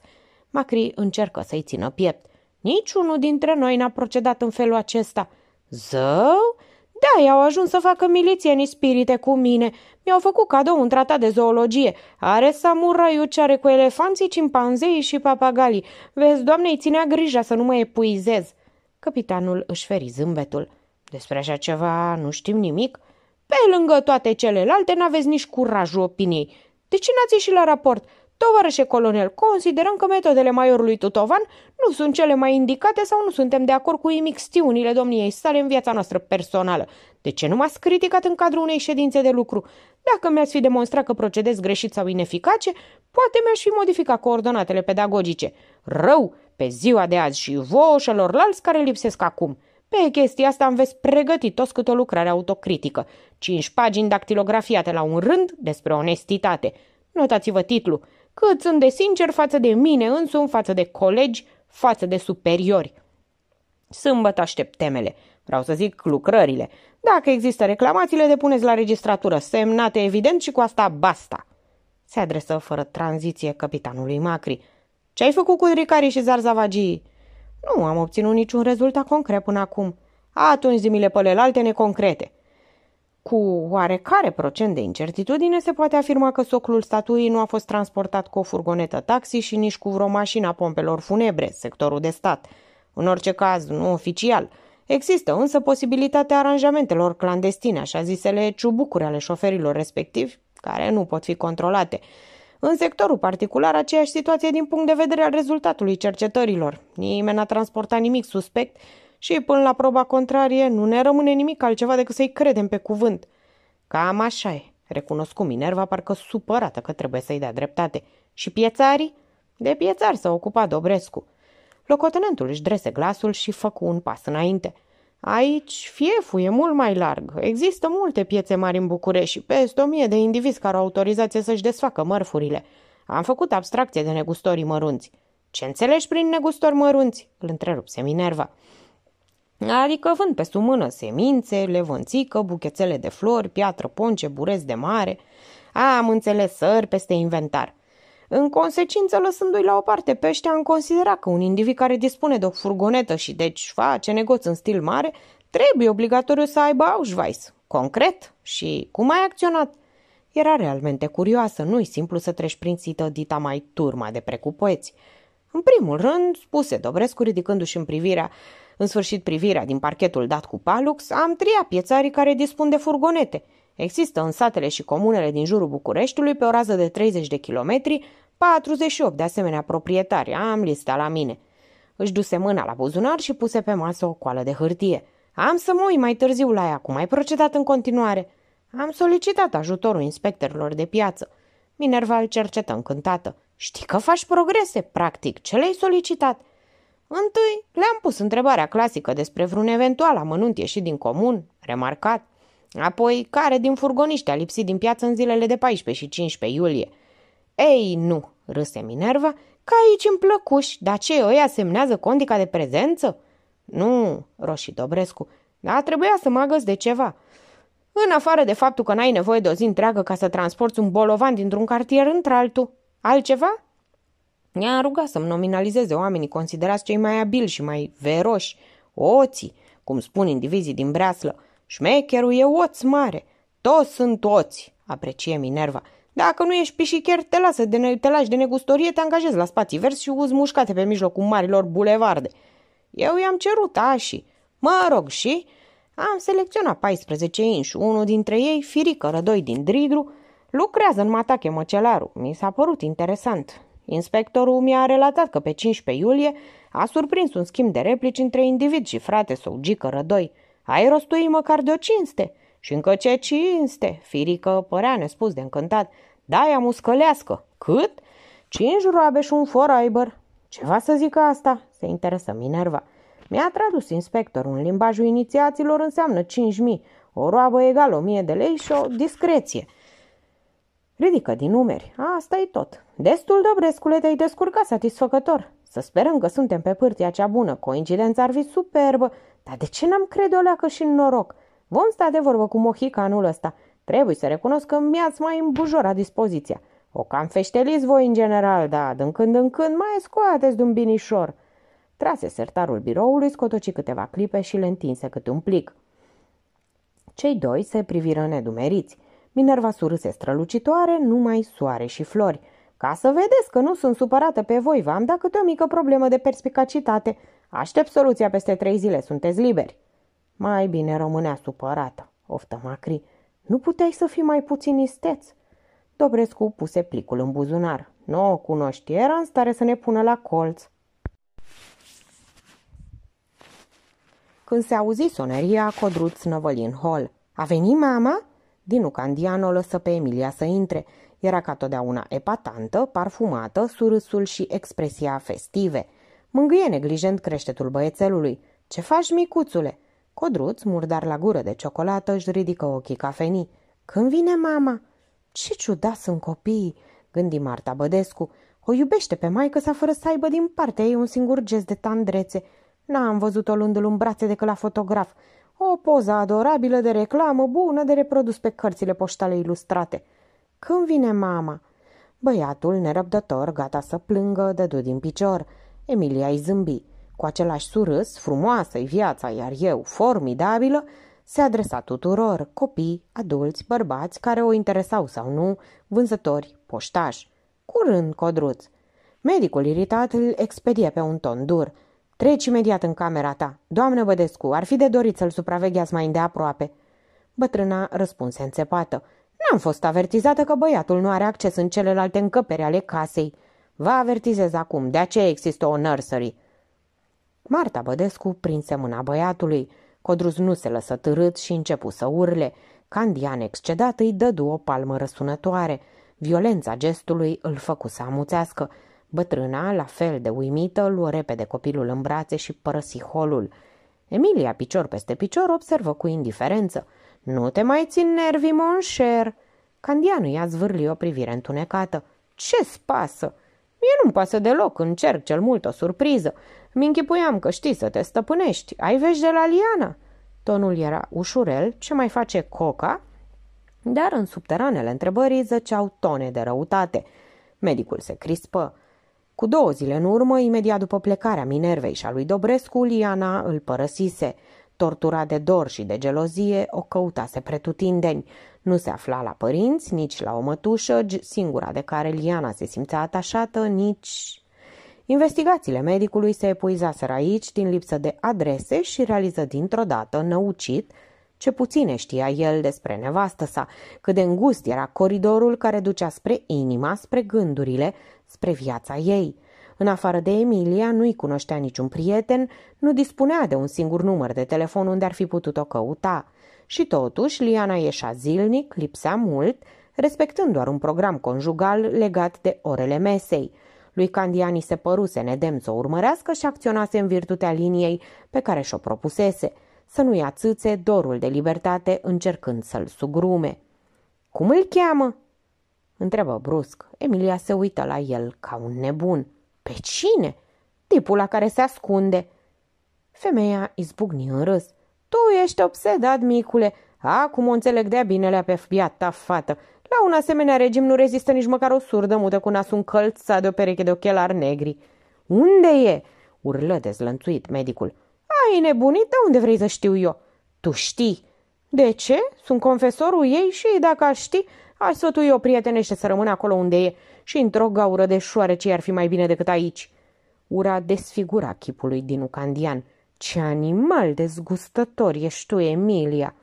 Macri încercă să-i țină piept. Niciunul dintre noi n-a procedat în felul acesta. Zău? Da, i-au ajuns să facă milițienii spirite cu mine. Mi-au făcut cadou un tratat de zoologie. Are samuraiul ce are cu elefanții, cimpanzei și papagalii. Vezi, doamne, îi ținea grija să nu mă epuizez. Capitanul își feri zâmbetul. Despre așa ceva nu știm nimic. Pe lângă toate celelalte n-aveți nici curajul opiniei. De ce n-ați ieșit la raport? Tovarășe colonel, considerăm că metodele maiorului Tutovan nu sunt cele mai indicate sau nu suntem de acord cu imixtiunile domniei sale în viața noastră personală. De ce nu m-ați criticat în cadrul unei ședințe de lucru? Dacă mi-ați fi demonstrat că procedez greșit sau ineficace, poate mi-aș fi modificat coordonatele pedagogice. Rău, pe ziua de azi și vouă celorlalți care lipsesc acum. Pe chestia asta am veți pregăti toți câte o lucrare autocritică. Cinci pagini dactilografiate la un rând despre onestitate. Notați-vă titlul. Cât sunt de sincer față de mine însumi, față de colegi, față de superiori. Sâmbătă aștept temele. Vreau să zic lucrările. Dacă există reclamații, le depuneți la registratură, semnate evident și cu asta basta. Se adresă fără tranziție capitanului Macri. Ce ai făcut cu Ricari și Zarzavagii? Nu am obținut niciun rezultat concret până acum. Atunci zimile pălelalte neconcrete. Cu oarecare procent de incertitudine se poate afirma că soclul statuii nu a fost transportat cu o furgonetă taxi și nici cu vreo mașină a pompelor funebre, sectorul de stat. În orice caz, nu oficial. Există însă posibilitatea aranjamentelor clandestine, așa zisele ciubucuri ale șoferilor respectivi, care nu pot fi controlate. În sectorul particular, aceeași situație din punct de vedere al rezultatului cercetărilor. Nimeni n-a transportat nimic suspect și până la proba contrarie nu ne rămâne nimic altceva decât să-i credem pe cuvânt. Cam așa e, recunoscu Minerva, parcă supărată că trebuie să-i dea dreptate. Și piețarii? De piețari s-a ocupat Dobrescu. Locotenentul își drese glasul și făcu un pas înainte – Aici fieful e mult mai larg. Există multe piețe mari în București și peste o mie de indivizi care au autorizație să-și desfacă mărfurile. Am făcut abstracție de negustorii mărunți. Ce înțelegi prin negustori mărunți? Îl întrerupse Minerva. Adică vând pe sumână semințe, levănțică, buchețele de flori, piatră, ponce, burezi de mare. Am înțeles sări peste inventar. În consecință, lăsându-i la o parte pe ăștia, am considerat că un individ care dispune de o furgonetă și deci face negoț în stil mare, trebuie obligatoriu să aibă Auschweiss. Concret? Și cum ai acționat? Era realmente curioasă, nu-i simplu să treci prin sită dita mai turma de precupoeți. În primul rând, spuse Dobrescu ridicându-și în privirea, în sfârșit privirea din parchetul dat cu palux, am triat piețarii care dispun de furgonete. Există în satele și comunele din jurul Bucureștiului, pe o rază de 30 de kilometri, 48 de asemenea proprietari, am lista la mine. Își duse mâna la buzunar și puse pe masă o coală de hârtie. Am să mă uit mai târziu la ea, cum ai procedat în continuare? Am solicitat ajutorul inspectorilor de piață. Minerva îl cercetă încântată. Știi că faci progrese, practic. Ce le-ai solicitat? Întâi le-am pus întrebarea clasică despre vreun eventual amănunt ieșit din comun, remarcat. Apoi, care din furgoniști a lipsit din piață în zilele de 14 și 15 iulie? Ei, nu, râse Minerva, ca aici în plăcuși, dar ce, ăia semnează condica de prezență? Nu, roșii Dobrescu, dar trebuia să mă agăs de ceva. În afară de faptul că n-ai nevoie de o zi întreagă ca să transporti un bolovan dintr-un cartier într-altul. Altceva? I-a rugat să-mi nominalizeze oamenii considerați cei mai abili și mai veroși, oții, cum spun indivizii din breaslă. Șmecherul e oț mare. Toți sunt oți, aprecie Minerva. Dacă nu ești pișicher, te, lasă de ne- te lași de negustorie, te angajezi la spații verzi și uzi mușcate pe mijlocul marilor bulevarde. Eu i-am cerut și, Mă rog, și am selecționat 14 inși, unul dintre ei, Firică Rădoi din Dridru, lucrează în Matache Măcelaru. Mi s-a părut interesant. Inspectorul mi-a relatat că pe 15 iulie a surprins un schimb de replici între individ și frate sau gică rădoi. Ai rostui măcar de o cinste. Și încă ce cinste! Firică părea nespus de încântat. Da, muscălească. Cât? Cinci roabe și un foraibăr. Ceva să zică asta? Se interesă Minerva. Mi-a tradus inspectorul. În limbajul inițiaților înseamnă 5.000, o roabă egală 1.000 de lei și o discreție. Ridică din numeri. Asta e tot. Destul, Dobrescule, te-ai descurcat satisfăcător. Să sperăm că suntem pe pârtia cea bună. Coincidența ar fi superbă. Dar de ce n-am crede o leacă și în noroc? Vom sta de vorbă cu Mohica anul ăsta. Trebuie să recunosc că mi-ați mai îmbujorat dispoziția. O cam feșteliți voi în general, da, din când în când mai scoateți de un binișor. Trase sertarul biroului, scotoci câteva clipe și le întinse câte un plic. Cei doi se priviră nedumeriți. Minerva surâse strălucitoare, numai soare și flori. Ca să vedeți că nu sunt supărată pe voi, v-am dat câte o mică problemă de perspicacitate. Aștept soluția peste trei zile, sunteți liberi. Mai bine rămânea supărată, oftă Macri. Nu puteai să fii mai puțin isteț? Dobrescu puse plicul în buzunar. Nu o cunoști, era în stare să ne pună la colț. Când se auzi soneria, Codruț năvăli în hol. A venit mama?" Dinu Candian o lăsă pe Emilia să intre. Era ca totdeauna epatantă, parfumată, surâsul și expresia festive. Mângâie neglijent creștetul băiețelului. Ce faci, micuțule?" Codruț, murdar la gură de ciocolată, își ridică ochii cafenii. Când vine mama?" Ce ciudat sunt copiii!" gândi Marta Bădescu. O iubește pe maică să fără să aibă din partea ei un singur gest de tandrețe. N-am văzut-o luându-l în brațe decât la fotograf. O poză adorabilă de reclamă, bună de reprodus pe cărțile poștale ilustrate. Când vine mama? Băiatul, nerăbdător, gata să plângă, dădu din picior. Emilia îi zâmbi. Cu același surâs, frumoasă-i viața, iar eu, formidabilă, se adresa tuturor, copii, adulți, bărbați, care o interesau sau nu, vânzători, poștași. Curând, codruț. Medicul iritat îl expedie pe un ton dur – Treci imediat în camera ta. Doamnă Bădescu, ar fi de dorit să-l supravegheați mai îndeaproape. Bătrâna răspunse înțepată. N-am fost avertizată că băiatul nu are acces în celelalte încăperi ale casei. Vă avertizez acum, de aceea există o nursery. Marta Bădescu prinse mâna băiatului. Codruz nu se lăsă târât și începu să urle. Candian excedat îi dădu o palmă răsunătoare. Violența gestului îl făcu să amuțească. Bătrâna, la fel de uimită, luă repede copilul în brațe și părăsi holul. Emilia, picior peste picior, observă cu indiferență. Nu te mai țin nervii, monșer!" Candianu i-a zvârli o privire întunecată. Ce-ți pasă? Mie nu-mi pasă deloc, încerc cel mult o surpriză. Mi închipuiam că știi să te stăpânești. Ai vești de la Liana?" Tonul era ușurel, ce mai face coca? Dar în subteranele întrebării zăceau tone de răutate. Medicul se crispă. Cu două zile în urmă, imediat după plecarea Minervei și a lui Dobrescu, Liana îl părăsise. Tortura de dor și de gelozie o căutase pretutindeni. Nu se afla la părinți, nici la o mătușă, singura de care Liana se simțea atașată, nici... Investigațiile medicului se epuizaseră aici din lipsă de adrese și realiză dintr-o dată, năucit, ce puține știa el despre nevastă sa, cât de îngust era coridorul care ducea spre inima, spre gândurile, spre viața ei. În afară de Emilia, nu-i cunoștea niciun prieten, nu dispunea de un singur număr de telefon unde ar fi putut o căuta. Și totuși, Liana ieșea zilnic, lipsea mult, respectând doar un program conjugal legat de orele mesei. Lui Candiani se păruse nedem să o urmărească și acționase în virtutea liniei pe care și-o propusese, să nu ia țâțe dorul de libertate încercând să-l sugrume. Cum îl cheamă?" întrebă brusc. Emilia se uită la el ca un nebun. Pe cine?" Tipul la care se ascunde." Femeia izbucni în râs. Tu ești obsedat, micule. Acum o înțeleg de-a binelea pe biata fată. La un asemenea regim nu rezistă nici măcar o surdă mută cu nasul încălțat de o pereche de ochelari negri. Unde e?" urlă dezlănțuit medicul. Ai nebunit? De unde vrei să știu eu?" Tu știi." De ce? Sunt confesorul ei și dacă aș ști, aș sfătui o prietenește să rămână acolo unde e și într-o gaură de șoare ce ar fi mai bine decât aici." Ura desfigura chipului din Ucandian. Ce animal dezgustător ești tu, Emilia!"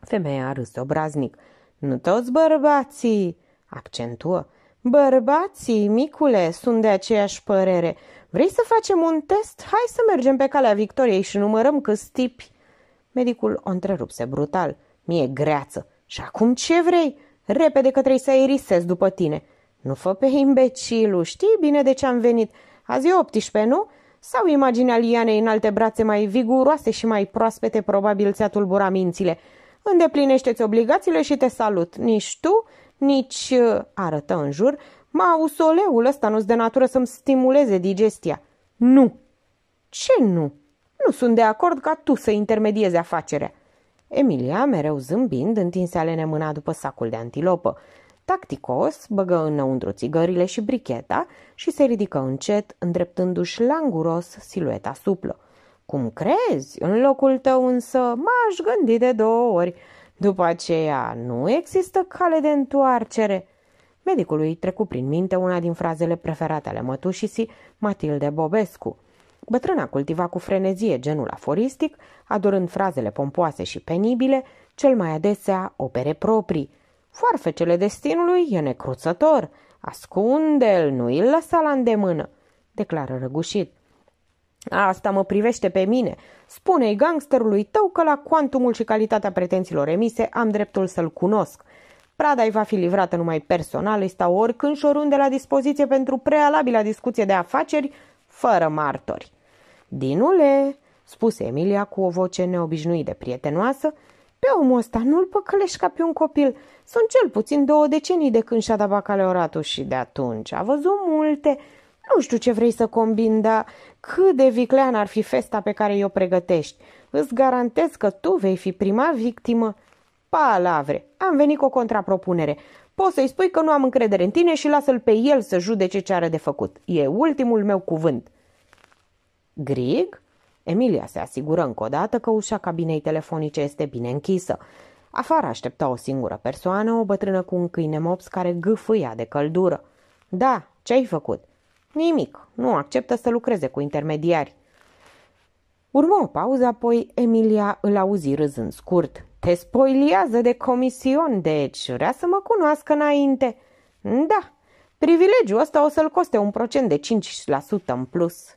Femeia râse obraznic. Nu toți bărbații!" accentuă. Bărbații, micule, sunt de aceeași părere. Vrei să facem un test? Hai să mergem pe calea victoriei și numărăm câți tipi. Medicul o întrerupse brutal. Mie greață. Și acum ce vrei? Repede că trebuie să irisezi după tine. Nu fă pe imbecilul, știi bine de ce am venit. Azi e 18, nu? Sau imaginea Lianei în alte brațe mai viguroase și mai proaspete probabil ți-a tulbura mințile. Îndeplinește-ți obligațiile și te salut. Nici tu, nici, uh, arătă în jur, mausoleul ăsta nu-ți de natură să-mi stimuleze digestia. Nu. Ce nu? Nu sunt de acord ca tu să intermediezi afacerea. Emilia, mereu zâmbind, întinse alene mâna după sacul de antilopă. Tacticos băgă înăuntru țigările și bricheta și se ridică încet, îndreptându-și languros silueta suplă. Cum crezi? În locul tău însă m-aș gândi de două ori. După aceea, nu există cale de întoarcere. Medicului trecu prin minte una din frazele preferate ale mătușisii, Matilde Bobescu. Bătrâna cultiva cu frenezie genul aforistic, adorând frazele pompoase și penibile, cel mai adesea opere proprii. Foarfecele destinului e necruțător. Ascunde-l, nu îl lăsa la îndemână, declară răgușit. Asta mă privește pe mine. Spune-i gangsterului tău că la cuantumul și calitatea pretențiilor emise am dreptul să-l cunosc. Prada îi va fi livrată numai personal, îi stau oricând și oriunde la dispoziție pentru prealabila discuție de afaceri, fără martori. Dinule, spuse Emilia cu o voce neobișnuit de prietenoasă, pe omul ăsta nu-l păcălești ca pe un copil. Sunt cel puțin două decenii de când și-a dat bacaleoratul și de atunci. A văzut multe. Nu știu ce vrei să combin, dar cât de viclean ar fi festa pe care i-o pregătești. Îți garantez că tu vei fi prima victimă. Palavre, am venit cu o contrapropunere. Poți să-i spui că nu am încredere în tine și lasă-l pe el să judece ce are de făcut. E ultimul meu cuvânt. Grig? Emilia se asigură încă o dată că ușa cabinei telefonice este bine închisă. Afară aștepta o singură persoană, o bătrână cu un câine mops care gâfâia de căldură. Da, ce-ai făcut?" Nimic, nu acceptă să lucreze cu intermediari. Urmă o pauză, apoi Emilia îl auzi râzând scurt. Te spoiliază de comision, deci vrea să mă cunoască înainte. Da, privilegiul ăsta o să-l coste un procent de 5% în plus.